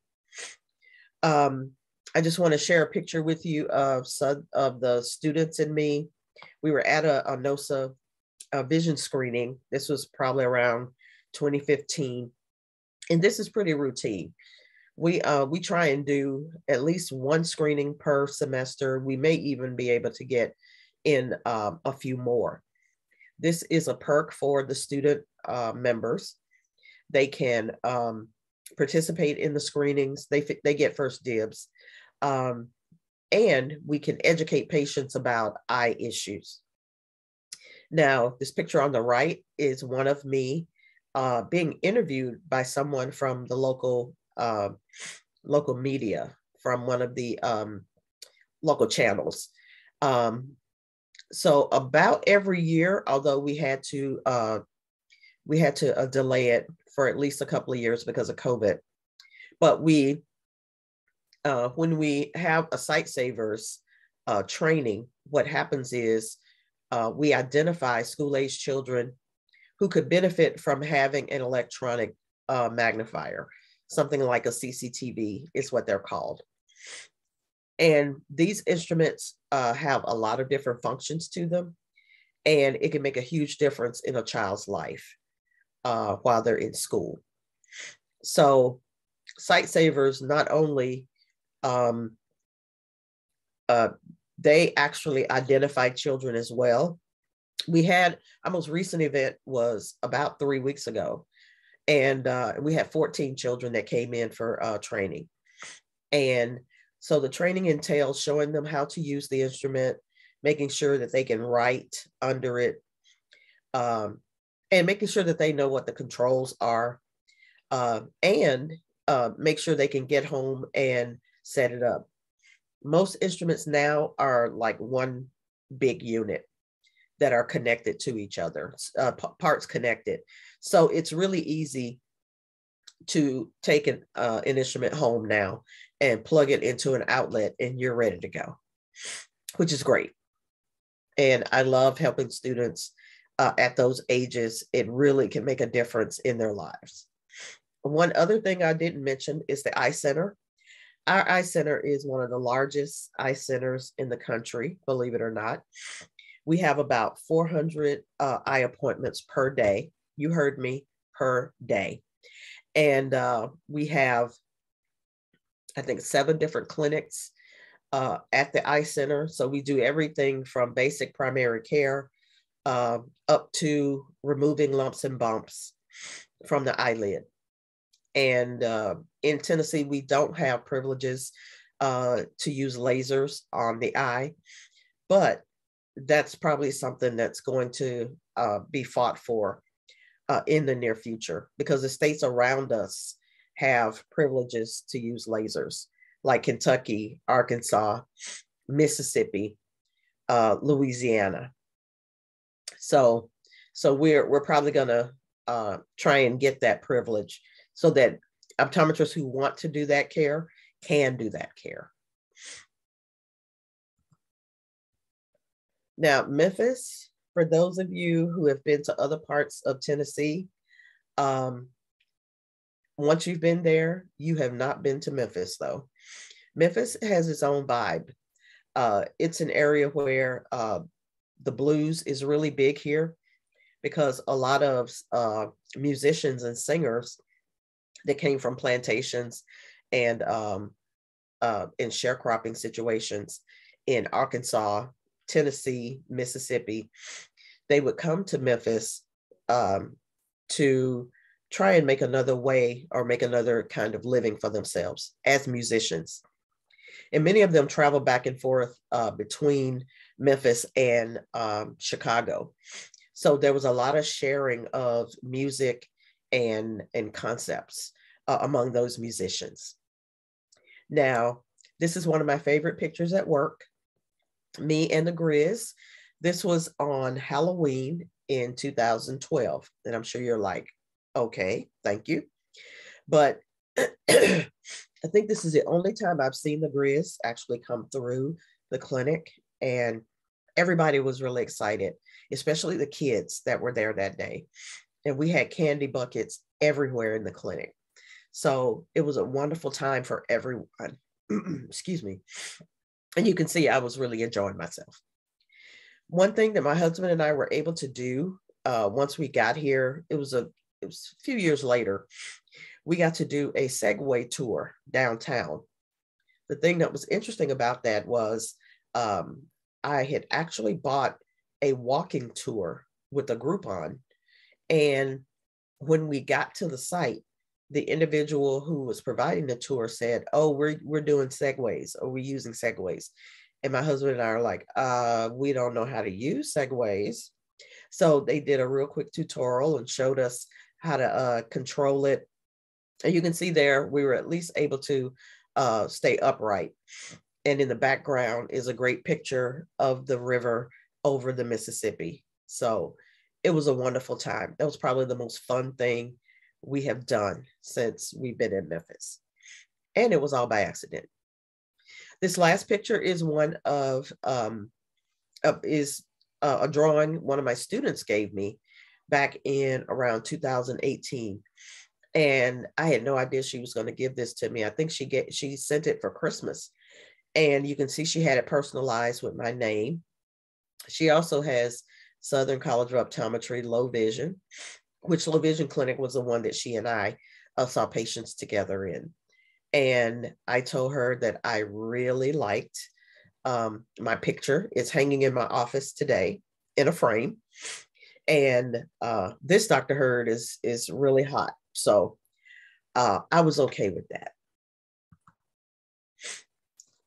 Um, I just want to share a picture with you of some of the students and me. We were at a, a NOSA a vision screening. This was probably around 2015 and this is pretty routine. We uh, we try and do at least one screening per semester. We may even be able to get in um, a few more. This is a perk for the student uh, members. They can um, participate in the screenings. They they get first dibs, um, and we can educate patients about eye issues. Now, this picture on the right is one of me uh, being interviewed by someone from the local uh, local media from one of the um, local channels. Um, so about every year, although we had to uh, we had to uh, delay it for at least a couple of years because of COVID, but we uh, when we have a sight savers uh, training, what happens is uh, we identify school age children who could benefit from having an electronic uh, magnifier. Something like a CCTV is what they're called. And these instruments uh, have a lot of different functions to them, and it can make a huge difference in a child's life uh, while they're in school. So, Sight Savers not only um, uh, they actually identify children as well we had our most recent event was about three weeks ago. And uh, we had 14 children that came in for uh, training. And so the training entails showing them how to use the instrument making sure that they can write under it um, and making sure that they know what the controls are uh, and uh, make sure they can get home and set it up. Most instruments now are like one big unit that are connected to each other, uh, parts connected. So it's really easy to take an, uh, an instrument home now and plug it into an outlet and you're ready to go, which is great. And I love helping students uh, at those ages. It really can make a difference in their lives. One other thing I didn't mention is the Eye Center. Our Eye Center is one of the largest eye centers in the country, believe it or not we have about 400 uh, eye appointments per day. You heard me, per day. And uh, we have, I think, seven different clinics uh, at the eye center. So we do everything from basic primary care uh, up to removing lumps and bumps from the eyelid. And uh, in Tennessee, we don't have privileges uh, to use lasers on the eye, but that's probably something that's going to uh, be fought for uh, in the near future because the states around us have privileges to use lasers, like Kentucky, Arkansas, Mississippi, uh, Louisiana. So, so we're we're probably going to uh, try and get that privilege so that optometrists who want to do that care can do that care. Now, Memphis, for those of you who have been to other parts of Tennessee, um, once you've been there, you have not been to Memphis, though. Memphis has its own vibe. Uh, it's an area where uh, the blues is really big here because a lot of uh, musicians and singers that came from plantations and um, uh, in sharecropping situations in Arkansas, Tennessee, Mississippi, they would come to Memphis um, to try and make another way or make another kind of living for themselves as musicians. And many of them travel back and forth uh, between Memphis and um, Chicago. So there was a lot of sharing of music and, and concepts uh, among those musicians. Now, this is one of my favorite pictures at work. Me and the Grizz. This was on Halloween in 2012. And I'm sure you're like, okay, thank you. But <clears throat> I think this is the only time I've seen the Grizz actually come through the clinic. And everybody was really excited, especially the kids that were there that day. And we had candy buckets everywhere in the clinic. So it was a wonderful time for everyone. <clears throat> Excuse me. And you can see I was really enjoying myself. One thing that my husband and I were able to do uh, once we got here, it was a it was a few years later, we got to do a Segway tour downtown. The thing that was interesting about that was um, I had actually bought a walking tour with a Groupon. And when we got to the site, the individual who was providing the tour said, "Oh, we're we're doing segways, or we're using segways," and my husband and I are like, "Uh, we don't know how to use segways." So they did a real quick tutorial and showed us how to uh, control it. And you can see there, we were at least able to uh, stay upright. And in the background is a great picture of the river over the Mississippi. So it was a wonderful time. That was probably the most fun thing we have done since we've been in Memphis. And it was all by accident. This last picture is one of, um, of is uh, a drawing one of my students gave me back in around 2018. And I had no idea she was going to give this to me. I think she get she sent it for Christmas. And you can see she had it personalized with my name. She also has Southern College of Optometry low vision which low vision clinic was the one that she and I uh, saw patients together in. And I told her that I really liked um, my picture. It's hanging in my office today in a frame. And uh, this Dr. Heard is, is really hot. So uh, I was okay with that.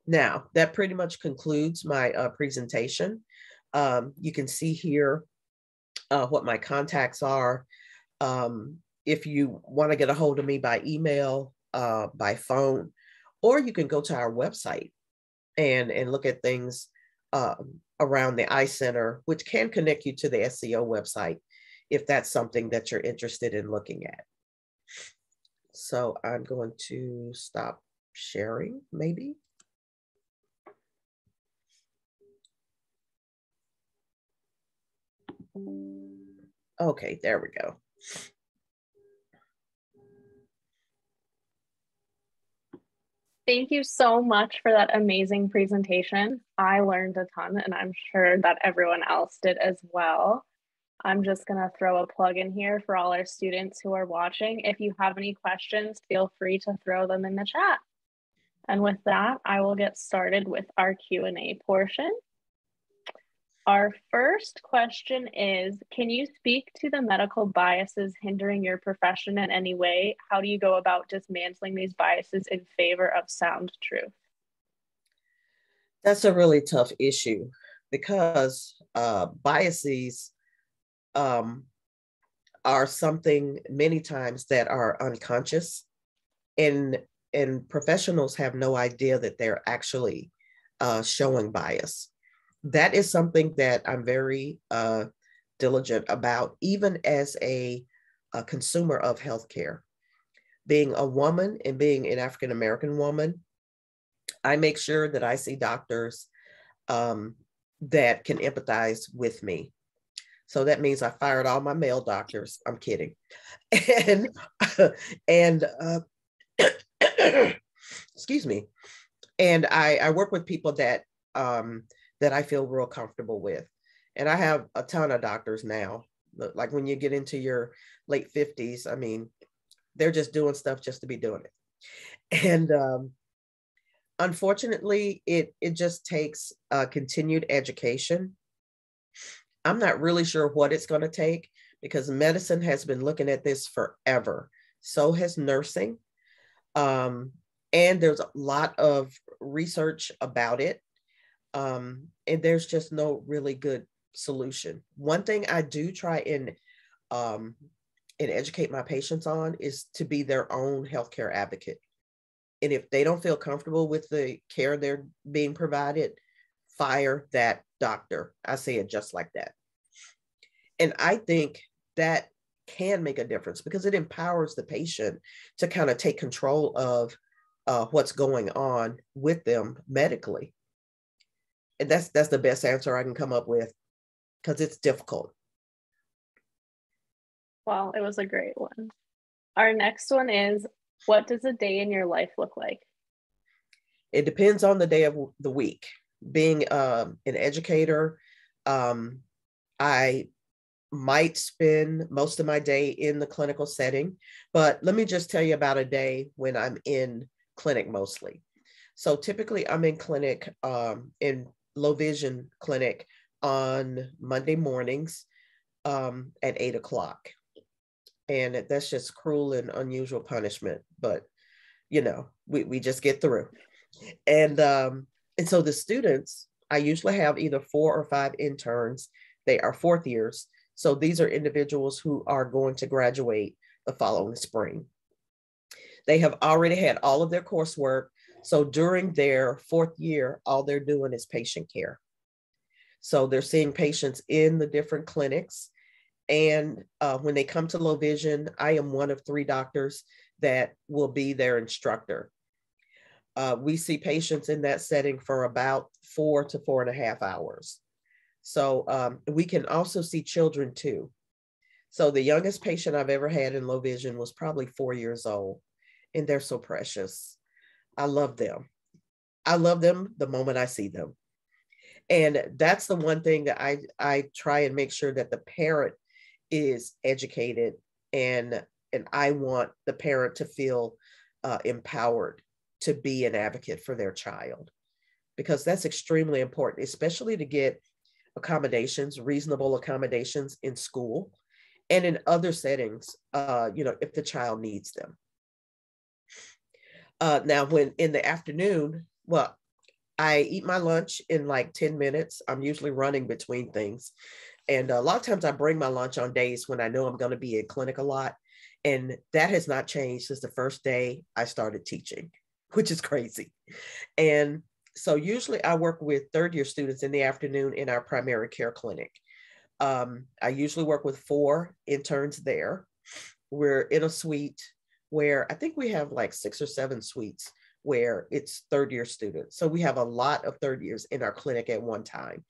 Now, that pretty much concludes my uh, presentation. Um, you can see here uh, what my contacts are um, if you want to get a hold of me by email, uh, by phone, or you can go to our website and, and look at things um, around the Eye Center, which can connect you to the SCO website if that's something that you're interested in looking at. So I'm going to stop sharing, maybe. Okay, there we go. Thank you so much for that amazing presentation. I learned a ton, and I'm sure that everyone else did as well. I'm just going to throw a plug in here for all our students who are watching. If you have any questions, feel free to throw them in the chat. And with that, I will get started with our Q&A portion. Our first question is Can you speak to the medical biases hindering your profession in any way? How do you go about dismantling these biases in favor of sound truth? That's a really tough issue because uh, biases um, are something many times that are unconscious and and professionals have no idea that they're actually uh, showing bias that is something that I'm very uh, diligent about, even as a, a consumer of healthcare. Being a woman and being an African American woman, I make sure that I see doctors um, that can empathize with me. So that means I fired all my male doctors. I'm kidding, <laughs> and and uh, <coughs> excuse me, and I I work with people that um, that I feel real comfortable with. And I have a ton of doctors now. Like when you get into your late 50s, I mean, they're just doing stuff just to be doing it. And um, unfortunately, it it just takes uh, continued education. I'm not really sure what it's going to take because medicine has been looking at this forever. So has nursing. Um, and there's a lot of research about it um, and there's just no really good solution. One thing I do try and um, and educate my patients on is to be their own healthcare advocate. And if they don't feel comfortable with the care they're being provided, fire that doctor. I say it just like that. And I think that can make a difference because it empowers the patient to kind of take control of uh, what's going on with them medically that's that's the best answer I can come up with because it's difficult. Well, it was a great one. Our next one is what does a day in your life look like? It depends on the day of the week. Being um, an educator, um, I might spend most of my day in the clinical setting, but let me just tell you about a day when I'm in clinic mostly. So typically, I'm in clinic um, in low vision clinic on Monday mornings um, at eight o'clock. And that's just cruel and unusual punishment, but you know, we, we just get through. And um, and so the students, I usually have either four or five interns. They are fourth years. So these are individuals who are going to graduate the following spring. They have already had all of their coursework so during their fourth year, all they're doing is patient care. So they're seeing patients in the different clinics. And uh, when they come to low vision, I am one of three doctors that will be their instructor. Uh, we see patients in that setting for about four to four and a half hours. So um, we can also see children too. So the youngest patient I've ever had in low vision was probably four years old, and they're so precious. I love them. I love them the moment I see them. And that's the one thing that I, I try and make sure that the parent is educated and and I want the parent to feel uh, empowered to be an advocate for their child because that's extremely important, especially to get accommodations, reasonable accommodations in school and in other settings, uh, you know, if the child needs them. Uh, now, when in the afternoon, well, I eat my lunch in like 10 minutes. I'm usually running between things. And a lot of times I bring my lunch on days when I know I'm going to be in clinic a lot. And that has not changed since the first day I started teaching, <laughs> which is crazy. And so usually I work with third year students in the afternoon in our primary care clinic. Um, I usually work with four interns there. We're in a suite where I think we have like six or seven suites where it's third year students. So we have a lot of third years in our clinic at one time.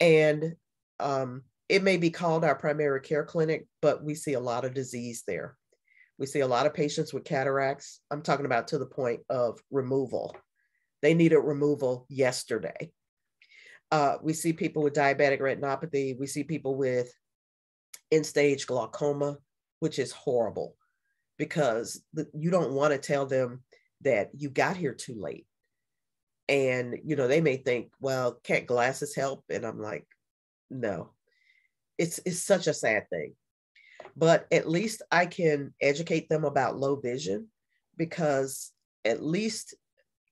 And um, it may be called our primary care clinic, but we see a lot of disease there. We see a lot of patients with cataracts. I'm talking about to the point of removal. They needed removal yesterday. Uh, we see people with diabetic retinopathy. We see people with end stage glaucoma, which is horrible because the, you don't want to tell them that you got here too late. And, you know, they may think, well, can't glasses help? And I'm like, no. It's it's such a sad thing. But at least I can educate them about low vision because at least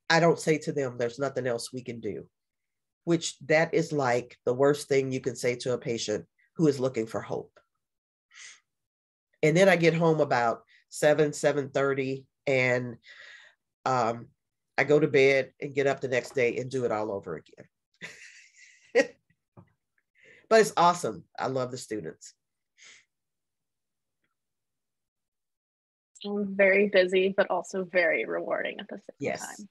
I don't say to them, there's nothing else we can do, which that is like the worst thing you can say to a patient who is looking for hope. And then I get home about 7, 7.30 and um, I go to bed and get up the next day and do it all over again. <laughs> but it's awesome. I love the students. Sounds very busy, but also very rewarding at the same yes. time.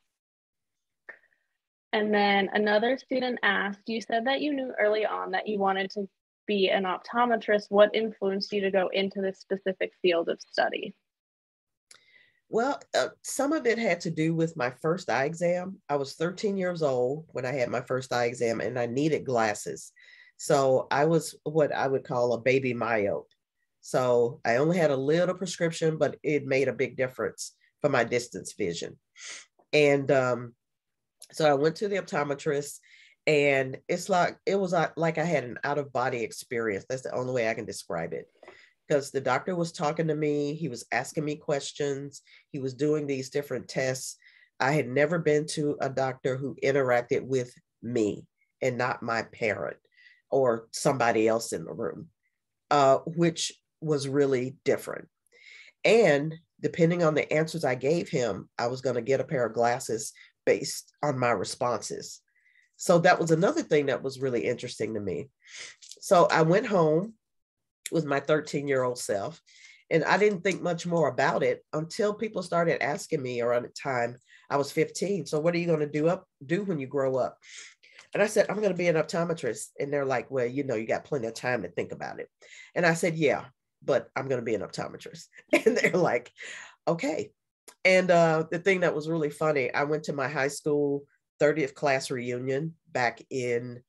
And then another student asked, you said that you knew early on that you wanted to be an optometrist. What influenced you to go into this specific field of study? Well, uh, some of it had to do with my first eye exam. I was 13 years old when I had my first eye exam and I needed glasses. So I was what I would call a baby myope. So I only had a little prescription, but it made a big difference for my distance vision. And um, so I went to the optometrist and it's like it was like I had an out of body experience. That's the only way I can describe it because the doctor was talking to me, he was asking me questions, he was doing these different tests. I had never been to a doctor who interacted with me and not my parent or somebody else in the room, uh, which was really different. And depending on the answers I gave him, I was going to get a pair of glasses based on my responses. So that was another thing that was really interesting to me. So I went home with my 13 year old self. And I didn't think much more about it until people started asking me around the time I was 15. So what are you going to do up do when you grow up? And I said, I'm going to be an optometrist. And they're like, well, you know, you got plenty of time to think about it. And I said, yeah, but I'm going to be an optometrist. <laughs> And they're like, okay. And uh, the thing that was really funny, I went to my high school 30th class reunion back in,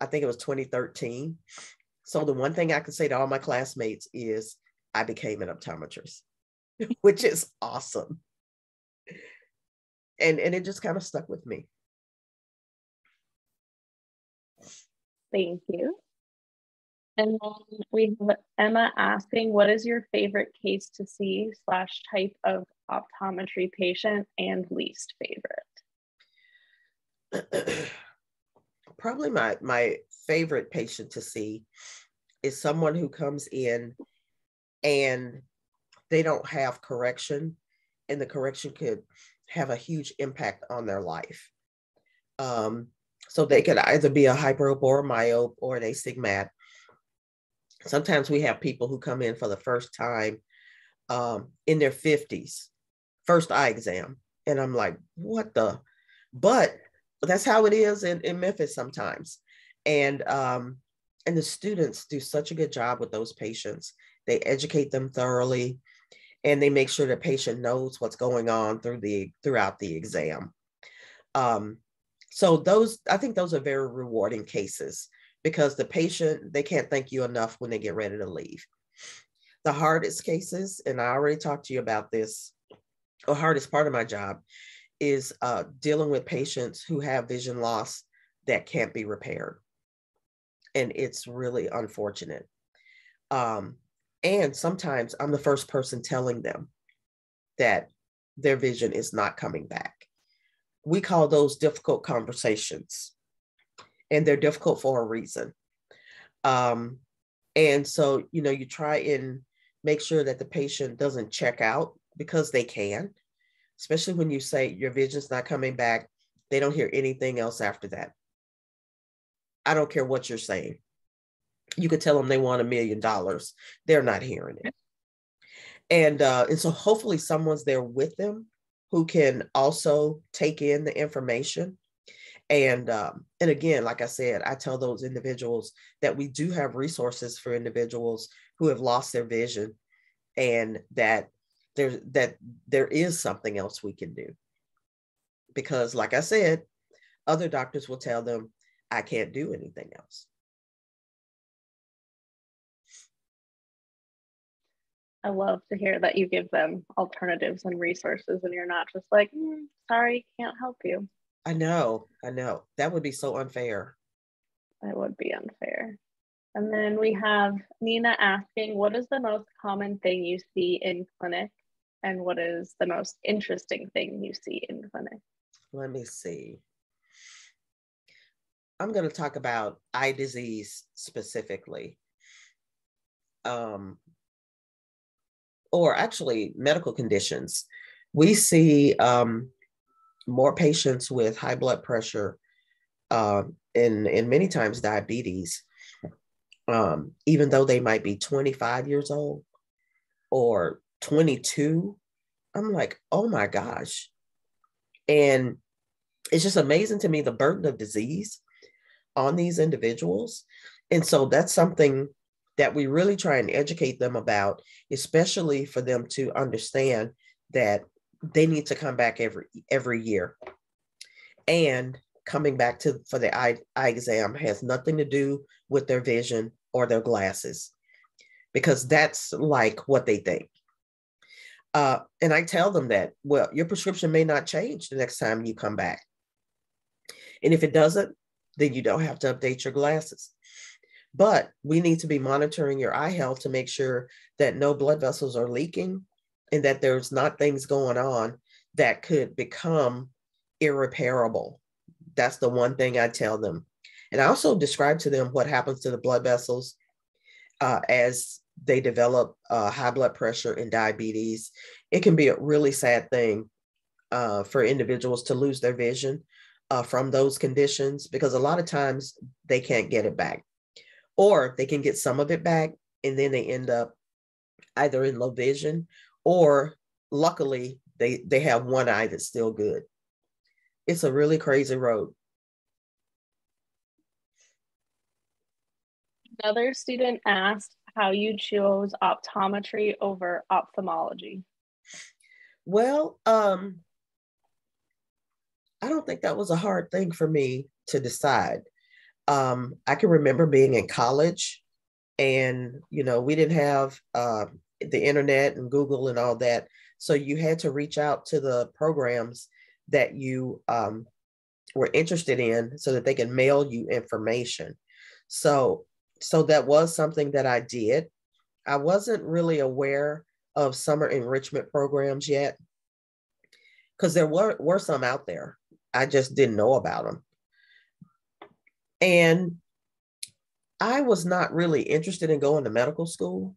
I think it was 2013. So the one thing I can say to all my classmates is I became an optometrist, <laughs> which is awesome. And, and it just kind of stuck with me. Thank you. And then we have Emma asking, what is your favorite case to see slash type of optometry patient and least favorite? <clears throat> Probably my, my favorite patient to see is someone who comes in and they don't have correction and the correction could have a huge impact on their life. Um, so they could either be a hyperope or a myope or an astigmat. Sometimes we have people who come in for the first time um, in their 50s, first eye exam. And I'm like, what the? But that's how it is in, in Memphis sometimes and um, and the students do such a good job with those patients. They educate them thoroughly, and they make sure the patient knows what's going on through the throughout the exam. Um, so those, I think those are very rewarding cases because the patient they can't thank you enough when they get ready to leave. The hardest cases, and I already talked to you about this, the hardest part of my job is uh, dealing with patients who have vision loss that can't be repaired and it's really unfortunate. Um, and sometimes I'm the first person telling them that their vision is not coming back. We call those difficult conversations, and they're difficult for a reason. Um, and so, you know, you try and make sure that the patient doesn't check out because they can, especially when you say your vision's not coming back. They don't hear anything else after that. I don't care what you're saying. You could tell them they want a million dollars. They're not hearing it. And uh, and so hopefully someone's there with them who can also take in the information. And um, and again, like I said, I tell those individuals that we do have resources for individuals who have lost their vision, and that there that there is something else we can do. Because, like I said, other doctors will tell them I can't do anything else. I love to hear that you give them alternatives and resources and you're not just like, mm, sorry, can't help you. I know, I know. That would be so unfair. That would be unfair. And then we have Nina asking, what is the most common thing you see in clinic? And what is the most interesting thing you see in clinic? Let me see. I'm going to talk about eye disease specifically. Um, or actually medical conditions. We see um, more patients with high blood pressure uh, and, and many times diabetes um, even though they might be 25 years old or 22. I'm like, oh my gosh. And it's just amazing to me the burden of disease on these individuals. And so that's something that we really try and educate them about, especially for them to understand that they need to come back every every year. And coming back to for the eye, eye exam has nothing to do with their vision or their glasses because that's like what they think. Uh, and I tell them that, well, your prescription may not change the next time you come back. And if it doesn't, then you don't have to update your glasses. But we need to be monitoring your eye health to make sure that no blood vessels are leaking and that there's not things going on that could become irreparable. That's the one thing I tell them. And I also describe to them what happens to the blood vessels uh, as they develop uh, high blood pressure and diabetes. It can be a really sad thing uh, for individuals to lose their vision uh, from those conditions because a lot of times they can't get it back, or they can get some of it back and then they end up either in low vision or luckily they they have one eye that's still good. It's a really crazy road. Another student asked how you chose optometry over ophthalmology. Well, um, I don't think that was a hard thing for me to decide. Um, I can remember being in college and, you know, we didn't have uh, the internet and Google and all that. So you had to reach out to the programs that you um, were interested in so that they can mail you information. So so that was something that I did. I wasn't really aware of summer enrichment programs yet because there were, were some out there. I just didn't know about them. And I was not really interested in going to medical school.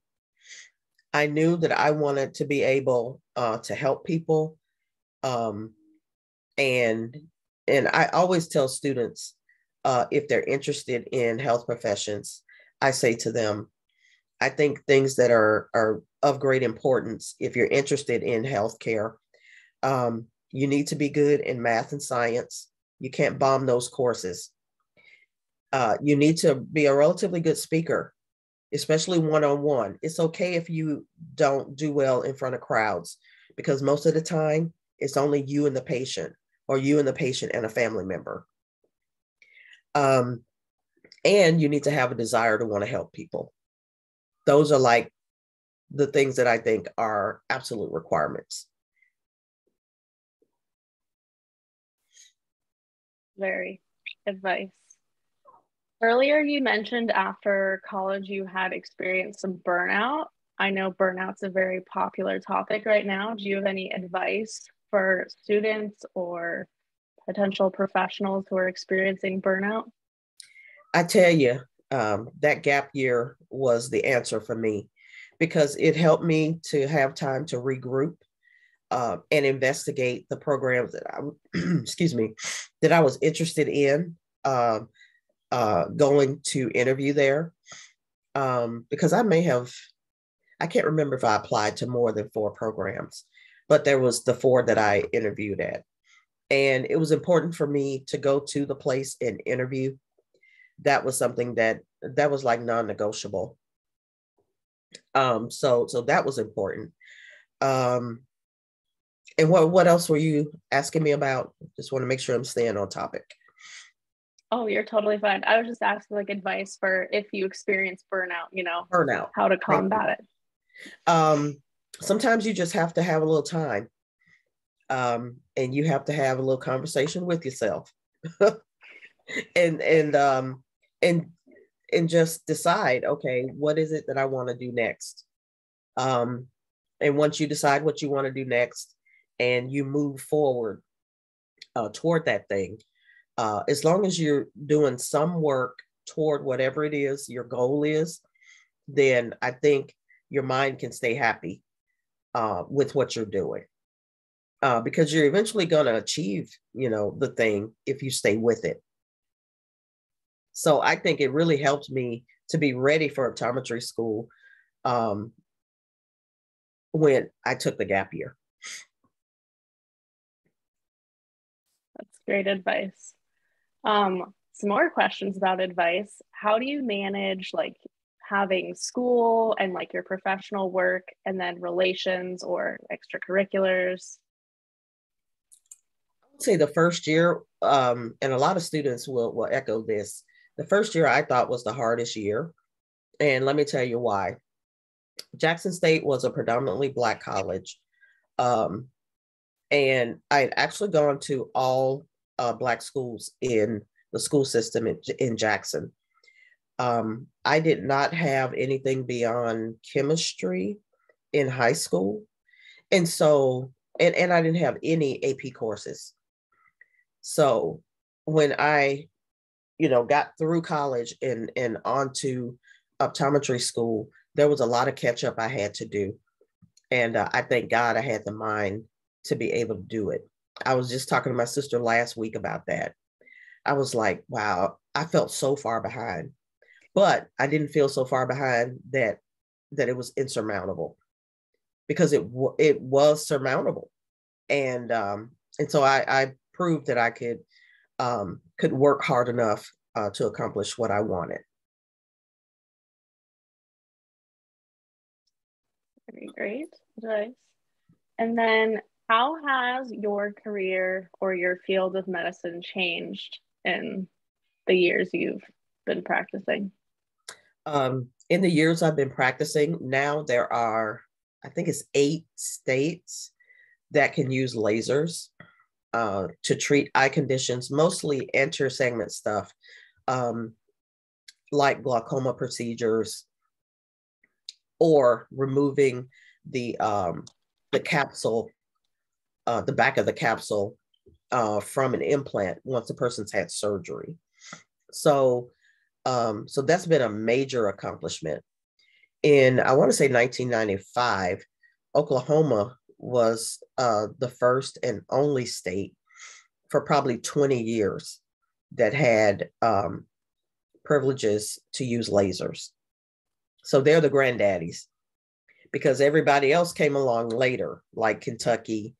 I knew that I wanted to be able uh, to help people. Um, and and I always tell students uh, if they're interested in health professions, I say to them, I think things that are are of great importance if you're interested in healthcare, um, you need to be good in math and science. You can't bomb those courses. Uh, you need to be a relatively good speaker, especially one on one. It's okay if you don't do well in front of crowds, because most of the time it's only you and the patient, or you and the patient and a family member. Um, and you need to have a desire to want to help people. Those are like the things that I think are absolute requirements. Very advice. Earlier, you mentioned after college you had experienced some burnout. I know burnout's a very popular topic right now. Do you have any advice for students or potential professionals who are experiencing burnout? I tell you, um, that gap year was the answer for me because it helped me to have time to regroup uh, and investigate the programs that I, <clears throat> excuse me, that I was interested in uh, uh, going to interview there. Um, because I may have, I can't remember if I applied to more than four programs, but there was the four that I interviewed at. And it was important for me to go to the place and interview that was something that that was like non-negotiable um so so that was important um and what what else were you asking me about? Just want to make sure i'm staying on topic. Oh you're totally fine. I was just asking like advice for if you experience burnout you know burnout. how to combat it. Um sometimes you just have to have a little time. Um and you have to have a little conversation with yourself. <laughs> And and um and and just decide, okay, what is it that I want to do next? Um, and once you decide what you want to do next and you move forward uh, toward that thing, uh, as long as you're doing some work toward whatever it is your goal is, then I think your mind can stay happy uh, with what you're doing. Uh, because you're eventually going to achieve, you know, the thing if you stay with it. So I think it really helped me to be ready for optometry school um, when I took the gap year. Great advice. Um, some more questions about advice. How do you manage like having school and like your professional work and then relations or extracurriculars? I would say the first year, um, and a lot of students will, will echo this. The first year I thought was the hardest year. And let me tell you why. Jackson State was a predominantly Black college. Um, and I had actually gone to all uh, Black schools in the school system in, in Jackson. Um, I did not have anything beyond chemistry in high school. And so, and, and I didn't have any AP courses. So when I, you know, got through college and, and onto optometry school, there was a lot of catch up I had to do. And uh, I thank God I had the mind to be able to do it. I was just talking to my sister last week about that. I was like, wow, I felt so far behind but I didn't feel so far behind that that it was insurmountable because it it was surmountable, and um, and so I, I proved that I could um, could work hard enough uh, to accomplish what I wanted. Very great advice. And then, how has your career or your field of medicine changed in the years you've been practicing? Um, in the years I've been practicing, now there are, I think it's eight states that can use lasers uh, to treat eye conditions, mostly anterior segment stuff, um, like glaucoma procedures or removing the um, the capsule, uh, the back of the capsule uh, from an implant once the person's had surgery. So um, so that's been a major accomplishment. In, I want to say 1995, Oklahoma was uh, the first and only state for probably 20 years that had um, privileges to use lasers. So they're the granddaddies because everybody else came along later, like Kentucky,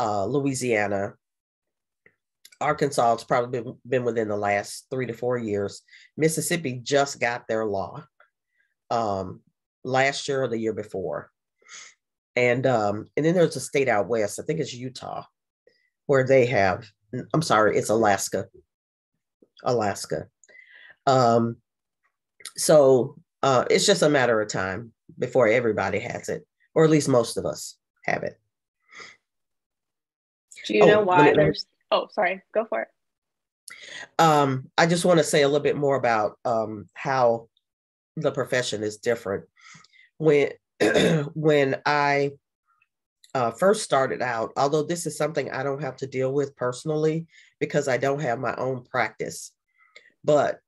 uh, Louisiana, Arkansas has probably been, been within the last three to four years. Mississippi just got their law um, last year or the year before. And um, and then there's a state out west, I think it's Utah, where they have, I'm sorry, it's Alaska. Alaska. Um, so uh, it's just a matter of time before everybody has it, or at least most of us have it. Do you oh, know why there's Oh, sorry. Go for it. Um, I just want to say a little bit more about um, how the profession is different. When <clears throat> when I uh, first started out, although this is something I don't have to deal with personally because I don't have my own practice, but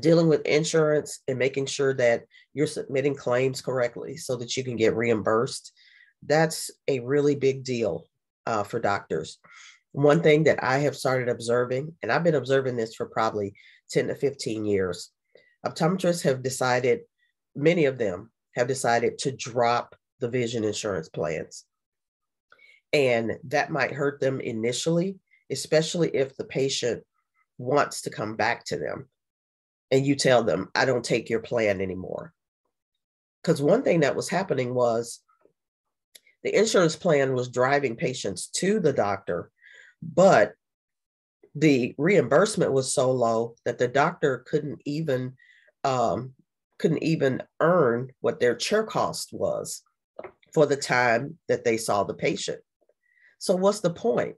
dealing with insurance and making sure that you're submitting claims correctly so that you can get reimbursed, that's a really big deal uh, for doctors one thing that I have started observing, and I've been observing this for probably 10 to 15 years, optometrists have decided, many of them have decided to drop the vision insurance plans. And that might hurt them initially, especially if the patient wants to come back to them and you tell them, I don't take your plan anymore. Because one thing that was happening was the insurance plan was driving patients to the doctor but the reimbursement was so low that the doctor couldn't even um, couldn't even earn what their chair cost was for the time that they saw the patient. So what's the point?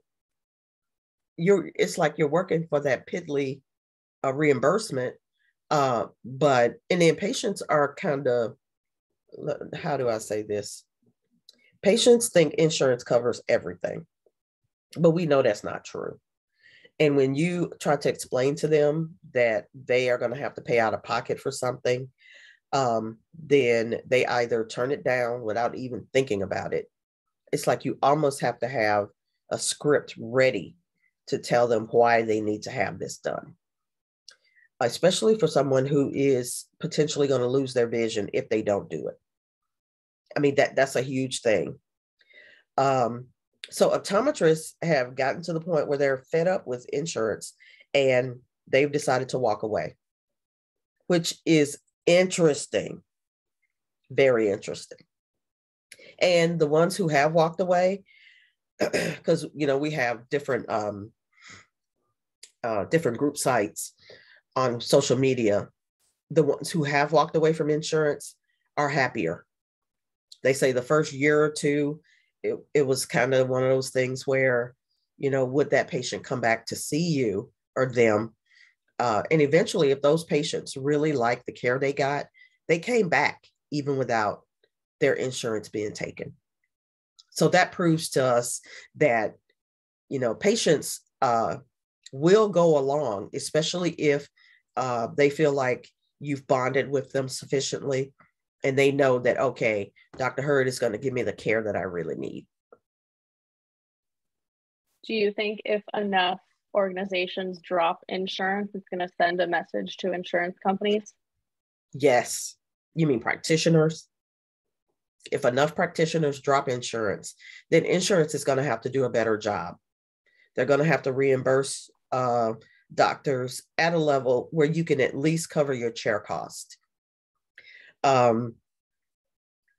You're it's like you're working for that piddly uh, reimbursement Uh, but and then patients are kind of how do I say this? Patients think insurance covers everything, but we know that's not true. And when you try to explain to them that they are going to have to pay out of pocket for something, um, then they either turn it down without even thinking about it. It's like you almost have to have a script ready to tell them why they need to have this done, especially for someone who is potentially going to lose their vision if they don't do it. I mean, that that's a huge thing. Um, so optometrists have gotten to the point where they're fed up with insurance and they've decided to walk away, which is interesting, very interesting. And the ones who have walked away, <clears throat> because you know we have different um, uh, different group sites on social media. The ones who have walked away from insurance are happier. They say the first year or two, it, it was kind of one of those things where, you know, would that patient come back to see you or them? Uh, and eventually, if those patients really liked the care they got, they came back even without their insurance being taken. So that proves to us that, you know, patients uh, will go along, especially if uh, they feel like you've bonded with them sufficiently and they know that, okay, Dr. Heard is going to give me the care that I really need. Do you think if enough organizations drop insurance, it's going to send a message to insurance companies? Yes. You mean practitioners? If enough practitioners drop insurance, then insurance is going to have to do a better job. They're going to have to reimburse uh, doctors at a level where you can at least cover your chair cost. Um,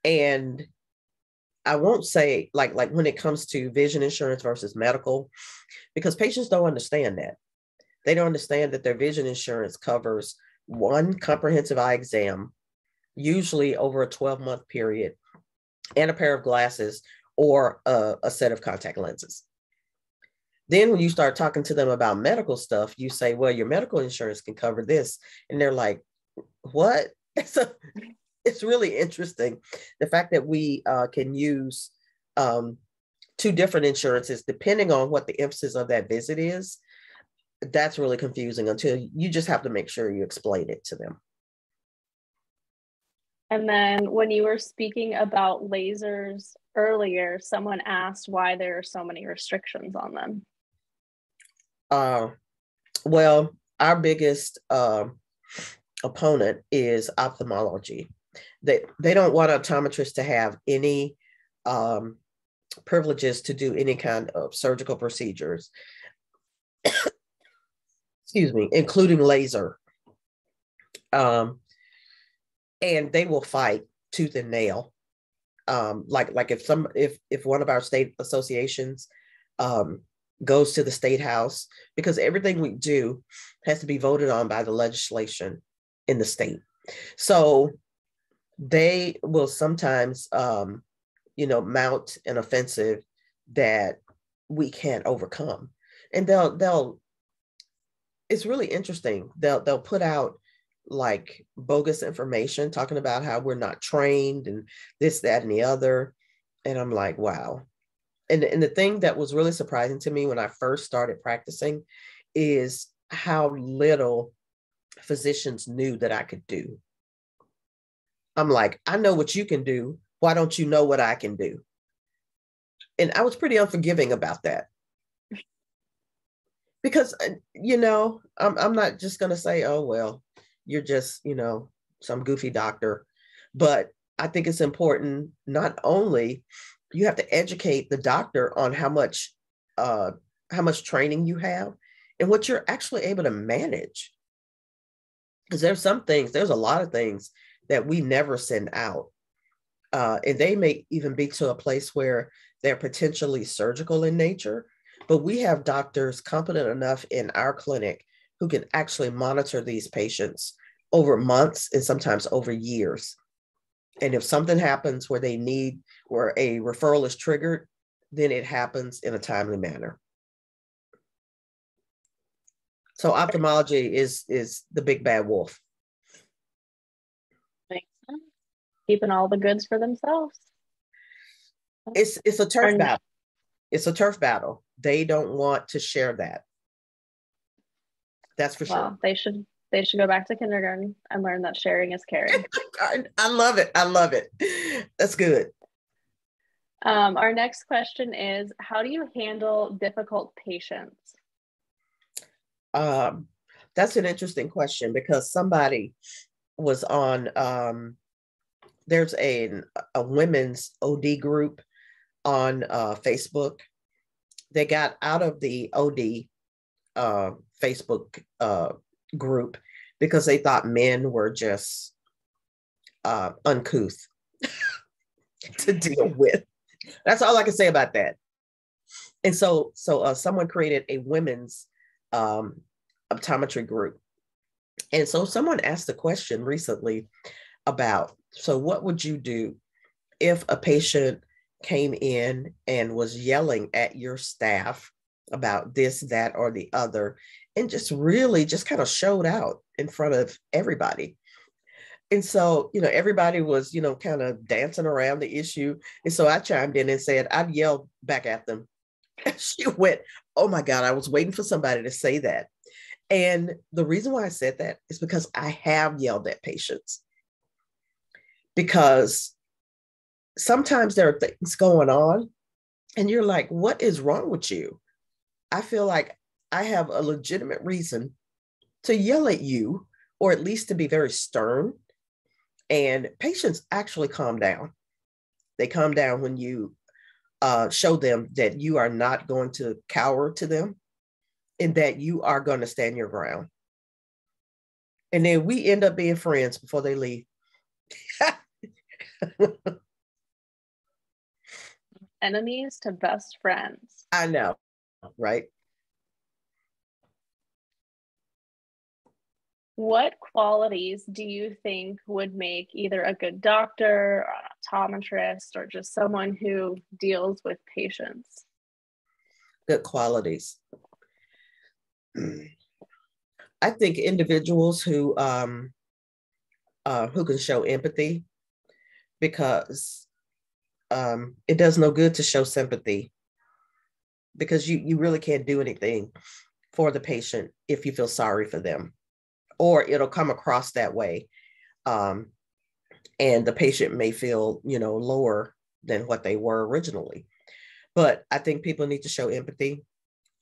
and I won't say like like when it comes to vision insurance versus medical, because patients don't understand that. They don't understand that their vision insurance covers one comprehensive eye exam, usually over a 12 month period, and a pair of glasses or a, a set of contact lenses. Then when you start talking to them about medical stuff, you say, well, your medical insurance can cover this. And they're like, what? So it's really interesting. The fact that we uh, can use um, two different insurances depending on what the emphasis of that visit is, that's really confusing until you just have to make sure you explain it to them. And then when you were speaking about lasers earlier, someone asked why there are so many restrictions on them. Uh, well, our biggest uh, opponent is ophthalmology. They, they don't want optometrists to have any um, privileges to do any kind of surgical procedures, <coughs> excuse me, including laser. Um, and they will fight tooth and nail. Um, like like if some if if one of our state associations um, goes to the state house because everything we do has to be voted on by the legislation in the state. So they will sometimes, um, you know, mount an offensive that we can't overcome, and they'll they'll. It's really interesting. They'll they'll put out like bogus information talking about how we're not trained and this that and the other, and I'm like, wow. And and the thing that was really surprising to me when I first started practicing is how little physicians knew that I could do. I'm like, I know what you can do. Why don't you know what I can do? And I was pretty unforgiving about that. <laughs> Because, uh, you know, I'm, I'm not just going to say, oh, well, you're just, you know, some goofy doctor. But I think it's important not only you have to educate the doctor on how much uh, how much training you have and what you're actually able to manage because there's some things, there's a lot of things that we never send out. Uh, and they may even be to a place where they're potentially surgical in nature, but we have doctors competent enough in our clinic who can actually monitor these patients over months and sometimes over years. And if something happens where they need, where a referral is triggered, then it happens in a timely manner. So ophthalmology is is the big bad wolf. Keeping all the goods for themselves. It's it's a turf battle. It's a turf battle. They don't want to share that. That's for well, sure. They should they should go back to kindergarten and learn that sharing is caring. <laughs> I love it. I love it. That's good. Um, our next question is How do you handle difficult patients? Um, that's an interesting question because somebody was on, um, there's a, a women's OD group on uh, Facebook. They got out of the OD uh, Facebook uh, group because they thought men were just uh, uncouth <laughs> to deal <laughs> with. That's all I can say about that. And so, so uh, someone created a women's um, optometry group. And so someone asked a question recently about so what would you do if a patient came in and was yelling at your staff about this, that, or the other, and just really just kind of showed out in front of everybody. And so, you know, everybody was, you know, kind of dancing around the issue. And so I chimed in and said, I'd yell back at them. <laughs> she went, Oh my God, I was waiting for somebody to say that. And the reason why I said that is because I have yelled at patients. Because sometimes there are things going on, and you're like, What is wrong with you? I feel like I have a legitimate reason to yell at you, or at least to be very stern and patients actually calm down. They calm down when you uh, show them that you are not going to cower to them and that you are going to stand your ground. And then we end up being friends before they leave. <laughs> Enemies to best friends. I know, right? What qualities do you think would make either a good doctor or an optometrist or just someone who deals with patients? Good qualities. I think individuals who um uh, who can show empathy because um, it does no good to show sympathy because you you really can't do anything for the patient if you feel sorry for them or it'll come across that way. Um, and the patient may feel, you know, lower than what they were originally. But I think people need to show empathy.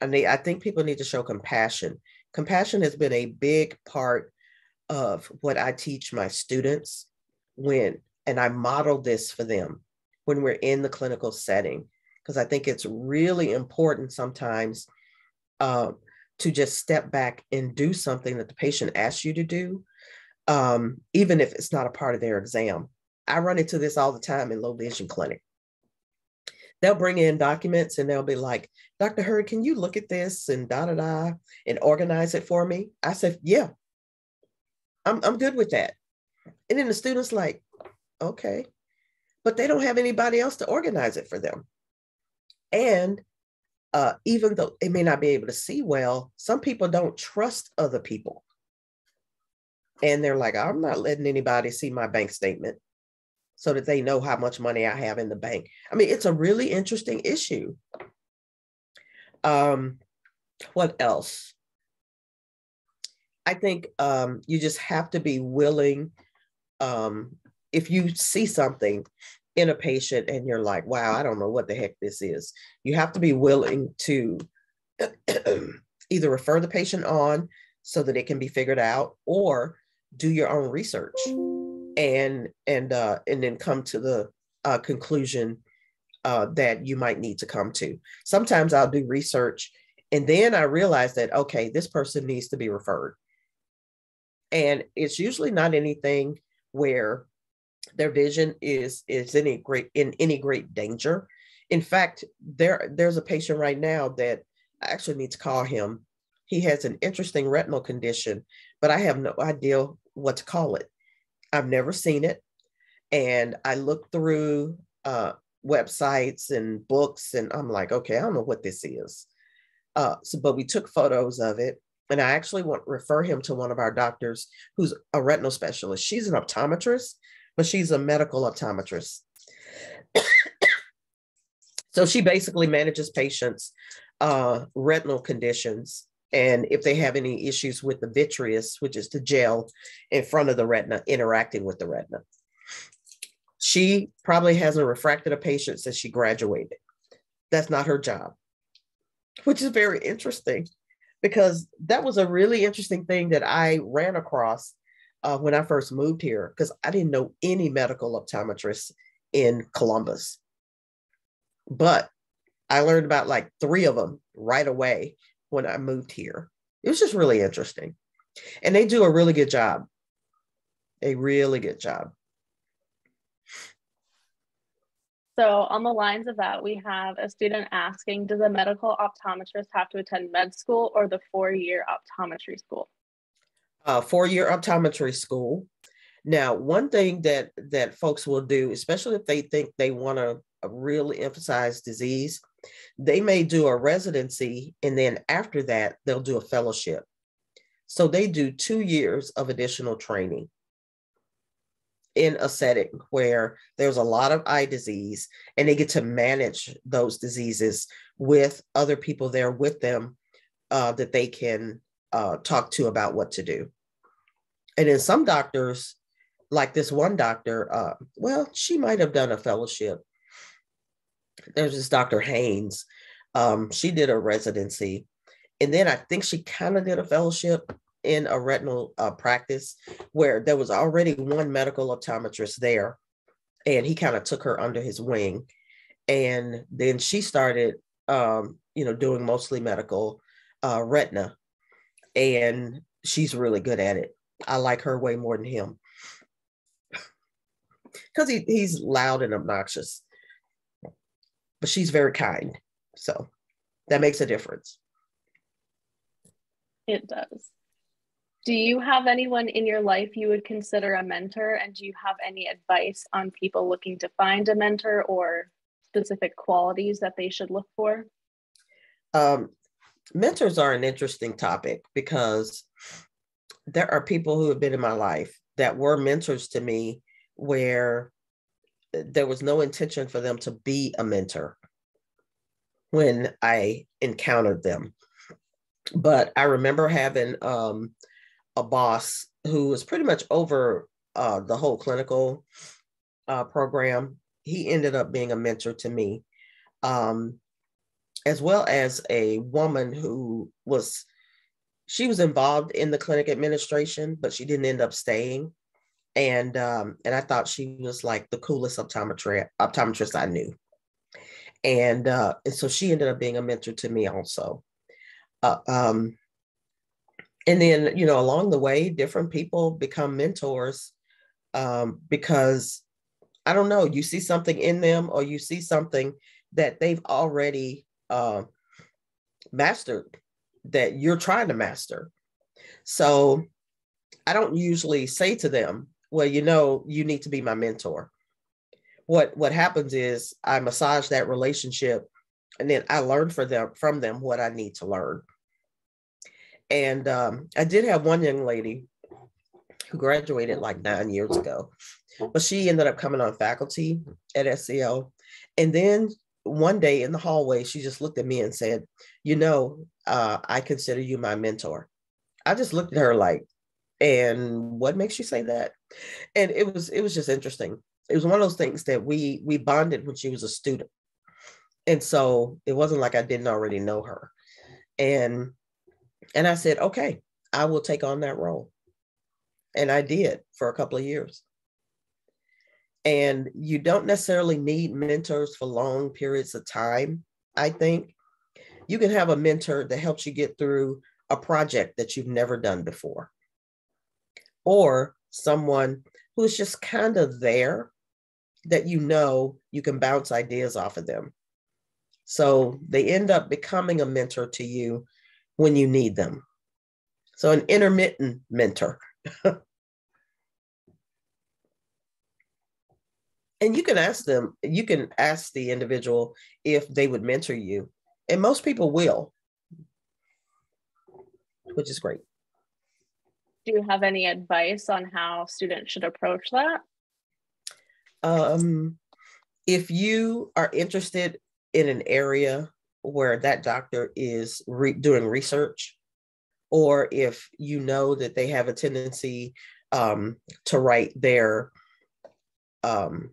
I they, I think people need to show compassion. Compassion has been a big part of what I teach my students when, and I model this for them when we're in the clinical setting, because I think it's really important sometimes uh, to just step back and do something that the patient asks you to do, um, even if it's not a part of their exam. I run into this all the time in low vision clinic. They'll bring in documents and they'll be like, Dr. Heard, can you look at this and da da da and organize it for me? I said, Yeah, I'm, I'm good with that. And then the student's like, Okay, but they don't have anybody else to organize it for them. And uh, even though they may not be able to see well, some people don't trust other people. And they're like, I'm not letting anybody see my bank statement so that they know how much money I have in the bank. I mean, it's a really interesting issue. Um, what else? I think um, you just have to be willing. Um, if you see something in a patient and you're like, wow, I don't know what the heck this is. You have to be willing to <clears throat> either refer the patient on so that it can be figured out or do your own research and and uh, and then come to the uh, conclusion uh, that you might need to come to. Sometimes I'll do research and then I realize that okay, this person needs to be referred. And it's usually not anything where their vision is is any great in any great danger. In fact, there there's a patient right now that I actually need to call him. He has an interesting retinal condition, but I have no idea what to call it. I've never seen it, and I looked through uh, websites and books, and I'm like, okay, I don't know what this is. Uh, so, but we took photos of it, and I actually want refer him to one of our doctors who's a retinal specialist. She's an optometrist, but she's a medical optometrist. <coughs> so she basically manages patients' uh, retinal conditions and if they have any issues with the vitreous, which is the gel in front of the retina interacting with the retina. She probably hasn't refracted a patient since she graduated. That's not her job, which is very interesting because that was a really interesting thing that I ran across uh, when I first moved here because I didn't know any medical optometrists in Columbus. But I learned about like three of them right away when I moved here. It was just really interesting. And they do a really good job. A really good job. So, on the lines of that, we have a student asking Does a medical optometrist have to attend med school or the four year optometry school? Uh, four year optometry school. Now, one thing that that folks will do, especially if they think they want to really emphasize disease, they may do a residency and then after that, they'll do a fellowship. So they do two years of additional training in a setting where there's a lot of eye disease and they get to manage those diseases with other people there with them uh, that they can uh, talk to about what to do. And then some doctors, like this one doctor, uh, well, she might have done a fellowship there's this Dr. Haynes. Um, she did a residency. And then I think she kind of did a fellowship in a retinal uh, practice where there was already one medical optometrist there. And he kind of took her under his wing. And then she started, um, you know, doing mostly medical uh, retina. And she's really good at it. I like her way more than him because he, he's loud and obnoxious but she's very kind. So that makes a difference. It does. Do you have anyone in your life you would consider a mentor? And do you have any advice on people looking to find a mentor or specific qualities that they should look for? Um, mentors are an interesting topic because there are people who have been in my life that were mentors to me where there was no intention for them to be a mentor when I encountered them. But I remember having um, a boss who was pretty much over uh, the whole clinical uh, program. He ended up being a mentor to me, um, as well as a woman who was, she was involved in the clinic administration, but she didn't end up staying. And um, and I thought she was like the coolest optometrist optometrist I knew, and uh, and so she ended up being a mentor to me also. Uh, um, and then you know along the way, different people become mentors um, because I don't know, you see something in them or you see something that they've already uh, mastered that you're trying to master. So I don't usually say to them, well, you know, you need to be my mentor. What what happens is I massage that relationship and then I learn for them from them what I need to learn. And um, I did have one young lady who graduated like nine years ago, but she ended up coming on faculty at SCO. And then one day in the hallway, she just looked at me and said, You know, uh, I consider you my mentor. I just looked at her like, and what makes you say that? And it was it was just interesting. It was one of those things that we we bonded when she was a student. And so it wasn't like i didn't already know her. And and i said okay i will take on that role. And i did for a couple of years. And you don't necessarily need mentors for long periods of time i think you can have a mentor that helps you get through a project that you've never done before or someone who's just kind of there that you know you can bounce ideas off of them. So they end up becoming a mentor to you when you need them. So an intermittent mentor. <laughs> and you can ask them, you can ask the individual if they would mentor you. And most people will, which is great do you have any advice on how students should approach that? Um, if you are interested in an area where that doctor is re- doing research, or if you know that they have a tendency um, to write their um,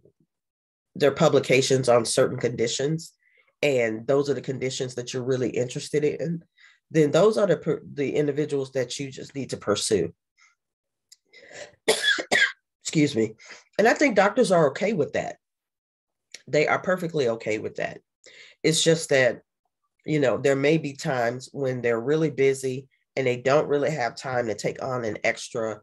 their publications on certain conditions, and those are the conditions that you're really interested in, then those are the the individuals that you just need to pursue. <coughs> Excuse me. And I think doctors are okay with that. They are perfectly okay with that. It's just that, you know, there may be times when they're really busy and they don't really have time to take on an extra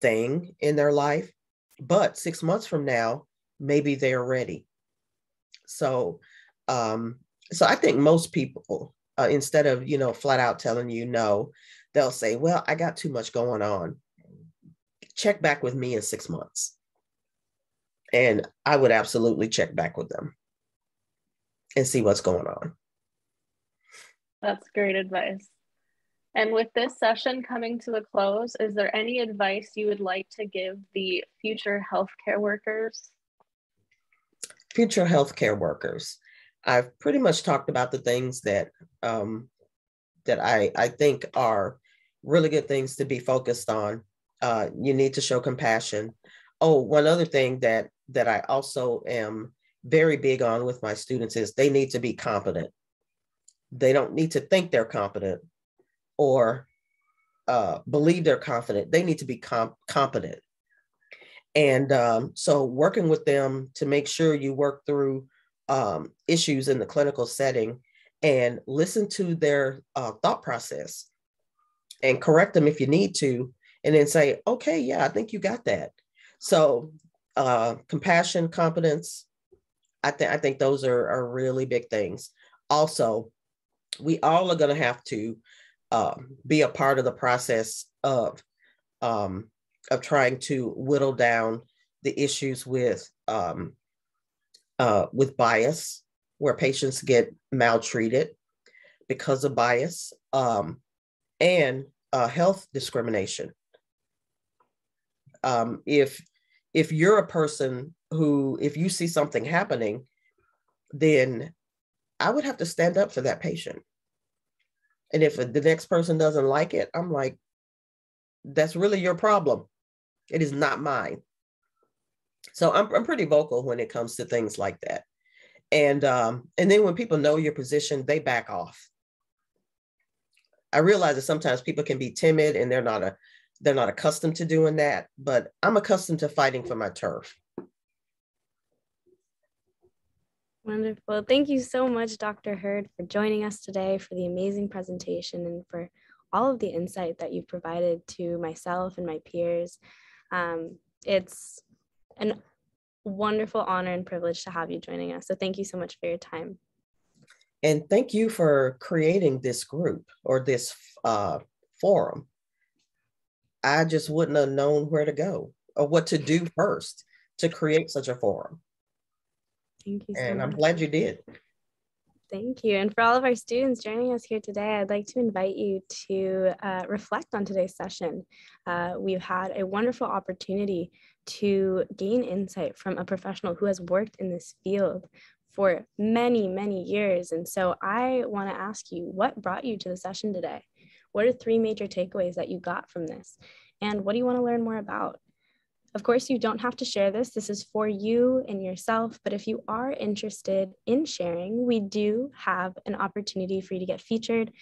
thing in their life. But six months from now, maybe they're ready. So, um, so I think most people, uh, instead of you know flat out telling you no, they'll say, "Well, I got too much going on. Check back with me in six months." And I would absolutely check back with them and see what's going on. That's great advice. And with this session coming to a close, is there any advice you would like to give the future healthcare workers? Future healthcare workers. I've pretty much talked about the things that um, that I, I think are really good things to be focused on. Uh, you need to show compassion. Oh, one other thing that that I also am very big on with my students is they need to be competent. They don't need to think they're competent or uh, believe they're confident. They need to be comp- competent. And um, so, working with them to make sure you work through um, issues in the clinical setting and listen to their uh, thought process and correct them if you need to, and then say, okay, yeah, I think you got that. So, uh, compassion, competence, I think I think those are, are really big things. Also, we all are going to have to uh, be a part of the process of um, of trying to whittle down the issues with um, uh, with bias, where patients get maltreated because of bias, um, and uh, health discrimination. Um, if if you're a person who, if you see something happening, then I would have to stand up for that patient. And if the next person doesn't like it, I'm like, that's really your problem. It is not mine. So I'm, I'm pretty vocal when it comes to things like that. And um, and then when people know your position, they back off. I realize that sometimes people can be timid and they're not a they're not accustomed to doing that, but I'm accustomed to fighting for my turf. Wonderful. Thank you so much, Dr. Heard, for joining us today, for the amazing presentation, and for all of the insight that you've provided to myself and my peers. Um, it's an wonderful honor and privilege to have you joining us. So thank you so much for your time. And thank you for creating this group or this uh, forum. I just wouldn't have known where to go or what to do first to create such a forum. Thank you. So and. I'm glad you did. Thank you. And for all of our students joining us here today, I'd like to invite you to uh, reflect on today's session. Uh, we've had a wonderful opportunity to gain insight from a professional who has worked in this field for many, many years. And so I want to ask you what brought you to the session today? What are three major takeaways that you got from this? And what do you want to learn more about? Of course, you don't have to share this. This is for you and yourself. But if you are interested in sharing, we do have an opportunity for you to get featured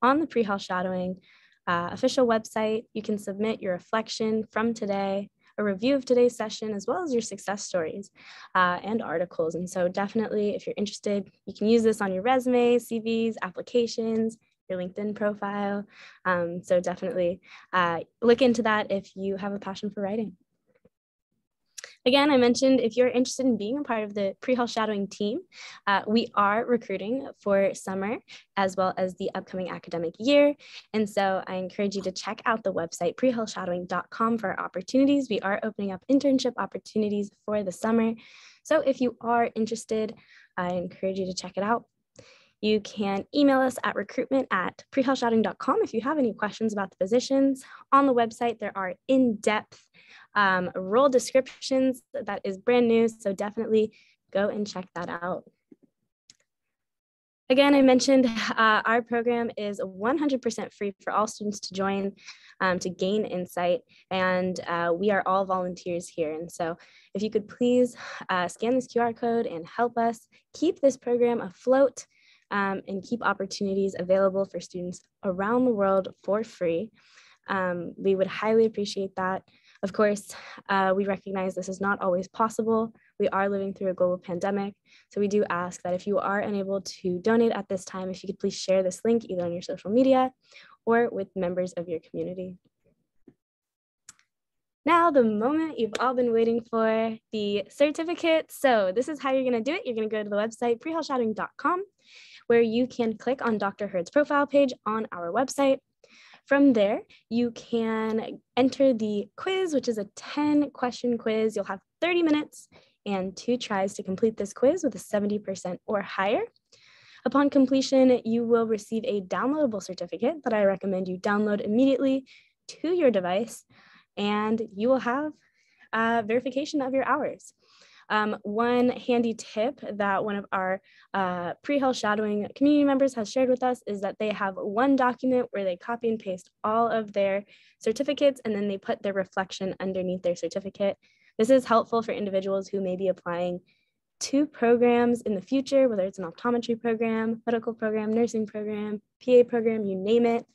on the pre-health shadowing uh, official website. You can submit your reflection from today, a review of today's session, as well as your success stories uh, and articles. And so definitely, if you're interested, you can use this on your resume, CVs, applications, your LinkedIn profile. Um, so definitely uh, look into that if you have a passion for writing. Again, I mentioned if you're interested in being a part of the pre-health shadowing team, uh, we are recruiting for summer as well as the upcoming academic year. And so I encourage you to check out the website prehealthshadowing.com for opportunities. We are opening up internship opportunities for the summer. So if you are interested, I encourage you to check it out. You can email us at recruitment at prehealthshadowing.com if you have any questions about the positions. On the website, there are in-depth um, role descriptions that is brand new. So definitely go and check that out. Again, I mentioned <laughs> uh, our program is 100% free for all students to join um, to gain insight, and uh, we are all volunteers here. And so, if you could please uh, scan this QR code and help us keep this program afloat um, and keep opportunities available for students around the world for free, um, we would highly appreciate that. Of course, uh, we recognize this is not always possible. We are living through a global pandemic. So we do ask that if you are unable to donate at this time, if you could please share this link either on your social media or with members of your community. Now, the moment you've all been waiting for, the certificate. So this is how you're gonna do it. You're gonna go to the website prehealthshadowing.com where you can click on Dr. Heard's profile page on our website. From there, you can enter the quiz, which is a 10 question quiz. You'll have 30 minutes and two tries to complete this quiz with a 70% or higher. Upon completion, you will receive a downloadable certificate that I recommend you download immediately to your device, and you will have uh, verification of your hours. Um, one handy tip that one of our uh, pre-health shadowing community members has shared with us is that they have one document where they copy and paste all of their certificates and then they put their reflection underneath their certificate. This is helpful for individuals who may be applying to programs in the future, whether it's an optometry program, medical program, nursing program, PA program, you name it,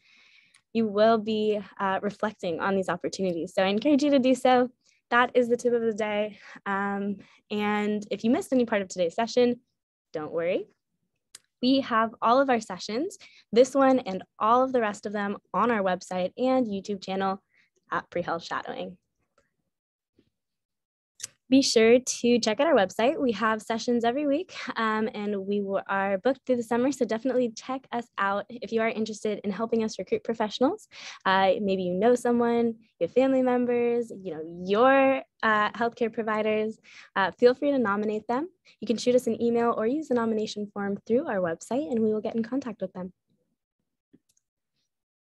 you will be uh, reflecting on these opportunities. So I encourage you to do so. That is the tip of the day. Um, and if you missed any part of today's session, don't worry. We have all of our sessions, this one and all of the rest of them on our website and YouTube channel at Pre-Health Shadowing be sure to check out our website. We have sessions every week um, and we are booked through the summer. So definitely check us out if you are interested in helping us recruit professionals. Uh, maybe you know someone, your family members, you know, your uh, healthcare providers. Uh, feel free to nominate them. You can shoot us an email or use the nomination form through our website and we will get in contact with them.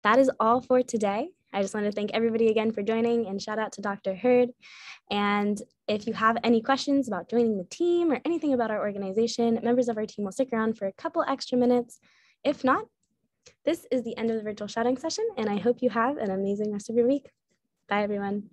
That is all for today. I just want to thank everybody again for joining and shout out to Dr. Heard. And if you have any questions about joining the team or anything about our organization, members of our team will stick around for a couple extra minutes. If not, this is the end of the virtual shouting session, and I hope you have an amazing rest of your week. Bye, everyone.